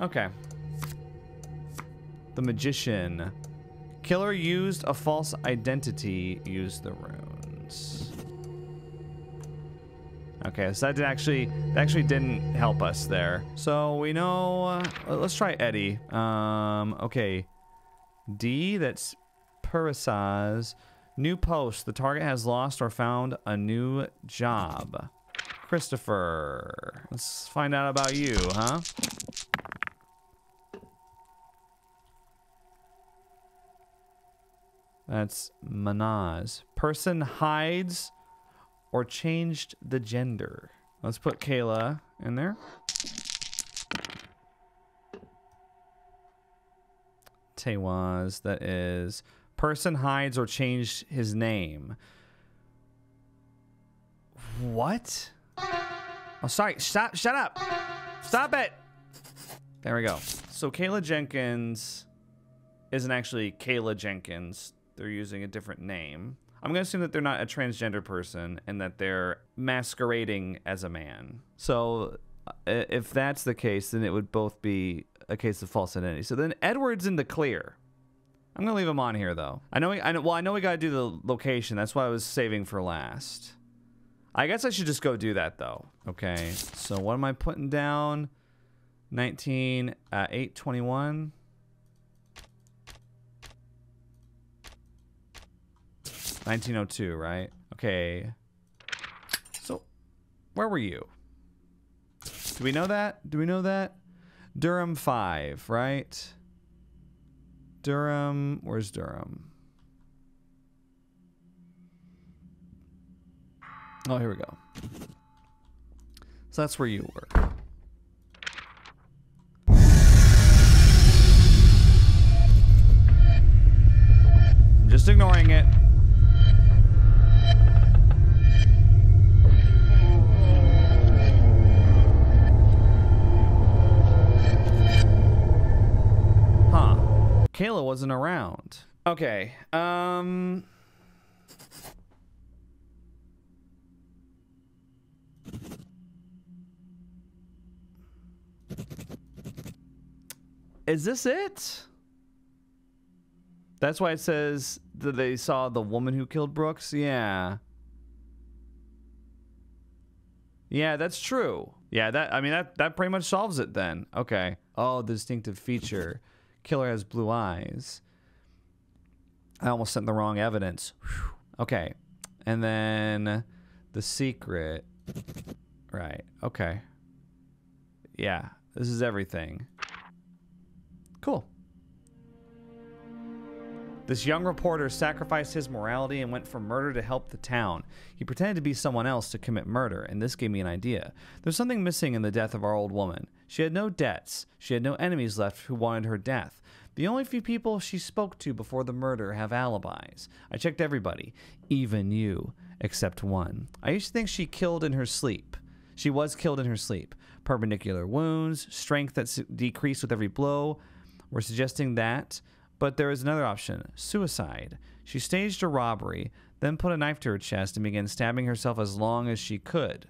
Okay. The Magician. Killer used a false identity, used the runes. Okay, so that did actually that actually didn't help us there. So we know. Uh, let's try Eddie. Um. Okay. D. That's Thurisaz. New post. The target has lost or found a new job. Christopher. Let's find out about you, huh? That's Mannaz. Person hides or changed the gender. Let's put Kayla in there. Tewaz, that is. Person hides or changed his name. What? Oh, sorry. Stop. Shut up. Stop it. There we go. So Kayla Jenkins isn't actually Kayla Jenkins. They're using a different name. I'm going to assume that they're not a transgender person and that they're masquerading as a man. So uh, if that's the case, then it would both be a case of false identity. So then Edward's in the clear. I'm to leave him on here though. I know we, I know, well, I know we got to do the location. That's why I was saving for last. I guess I should just go do that though. Okay. So what am I putting down? 19 uh, 821. Nineteen oh two, right? Okay. So, where were you? Do we know that? Do we know that? Durham five, right? Durham, where's Durham? Oh, here we go. So that's where you were. I'm just ignoring it. Kayla wasn't around. Okay. Um Is this it? That's why it says that they saw the woman who killed Brooks? Yeah. Yeah, that's true. Yeah, that I mean that that pretty much solves it then. Okay. Oh, the distinctive feature. Killer has blue eyes. I almost sent the wrong evidence. Whew. Okay. And then the secret. Right. Okay. Yeah. This is everything. Cool. This young reporter sacrificed his morality and went from murder to help the town. He pretended to be someone else to commit murder, and this gave me an idea. There's something missing in the death of our old woman. She had no debts. She had no enemies left who wanted her death. The only few people she spoke to before the murder have alibis. I checked everybody, even you, except one. I used to think she killed in her sleep. She was killed in her sleep. Perpendicular wounds, strength that decreased with every blow. We're suggesting that, but there is another option suicide. She staged a robbery, then put a knife to her chest and began stabbing herself as long as she could.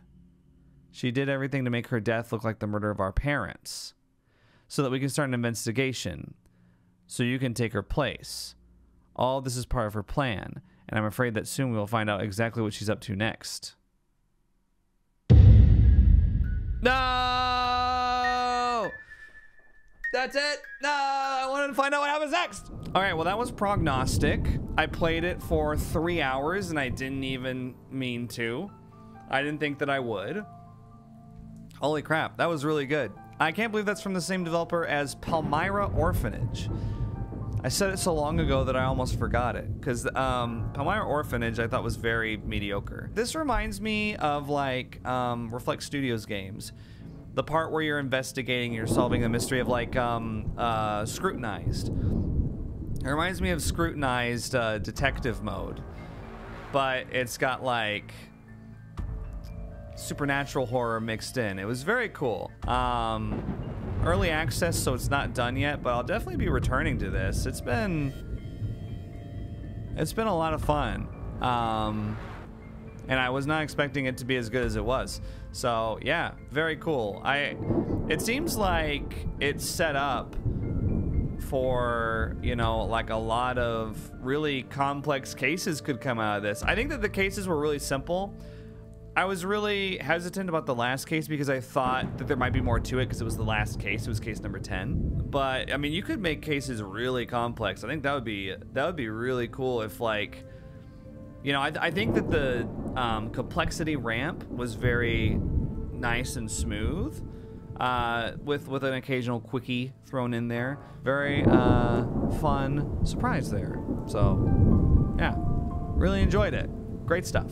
She did everything to make her death look like the murder of our parents, so that we can start an investigation, so you can take her place. All this is part of her plan, and I'm afraid that soon we will find out exactly what she's up to next. No! That's it. No, I wanted to find out what happens next. All right, well, that was prognostic. I played it for three hours and I didn't even mean to. I didn't think that I would. Holy crap, that was really good. I can't believe that's from the same developer as Palmyra Orphanage. I said it so long ago that I almost forgot it because um, Palmyra Orphanage I thought was very mediocre. This reminds me of like um, Reflect Studios games, the part where you're investigating, you're solving the mystery of like um, uh, Scrutinized. It reminds me of Scrutinized uh, Detective Mode, but it's got like supernatural horror mixed in. It was very cool. Um, early access, so it's not done yet, but I'll definitely be returning to this. It's been it's been a lot of fun. Um, and I was not expecting it to be as good as it was. So yeah, very cool. I it seems like it's set up for you know like a lot of really complex cases could come out of this. I think that the cases were really simple. I was really hesitant about the last case because I thought that there might be more to it because it was the last case. It was case number 10. But I mean, you could make cases really complex. I think that would be that would be really cool if like you know, I, I think that the um, complexity ramp was very nice and smooth, uh, with with an occasional quickie thrown in there. Very uh, fun surprise there. So, yeah, really enjoyed it. Great stuff.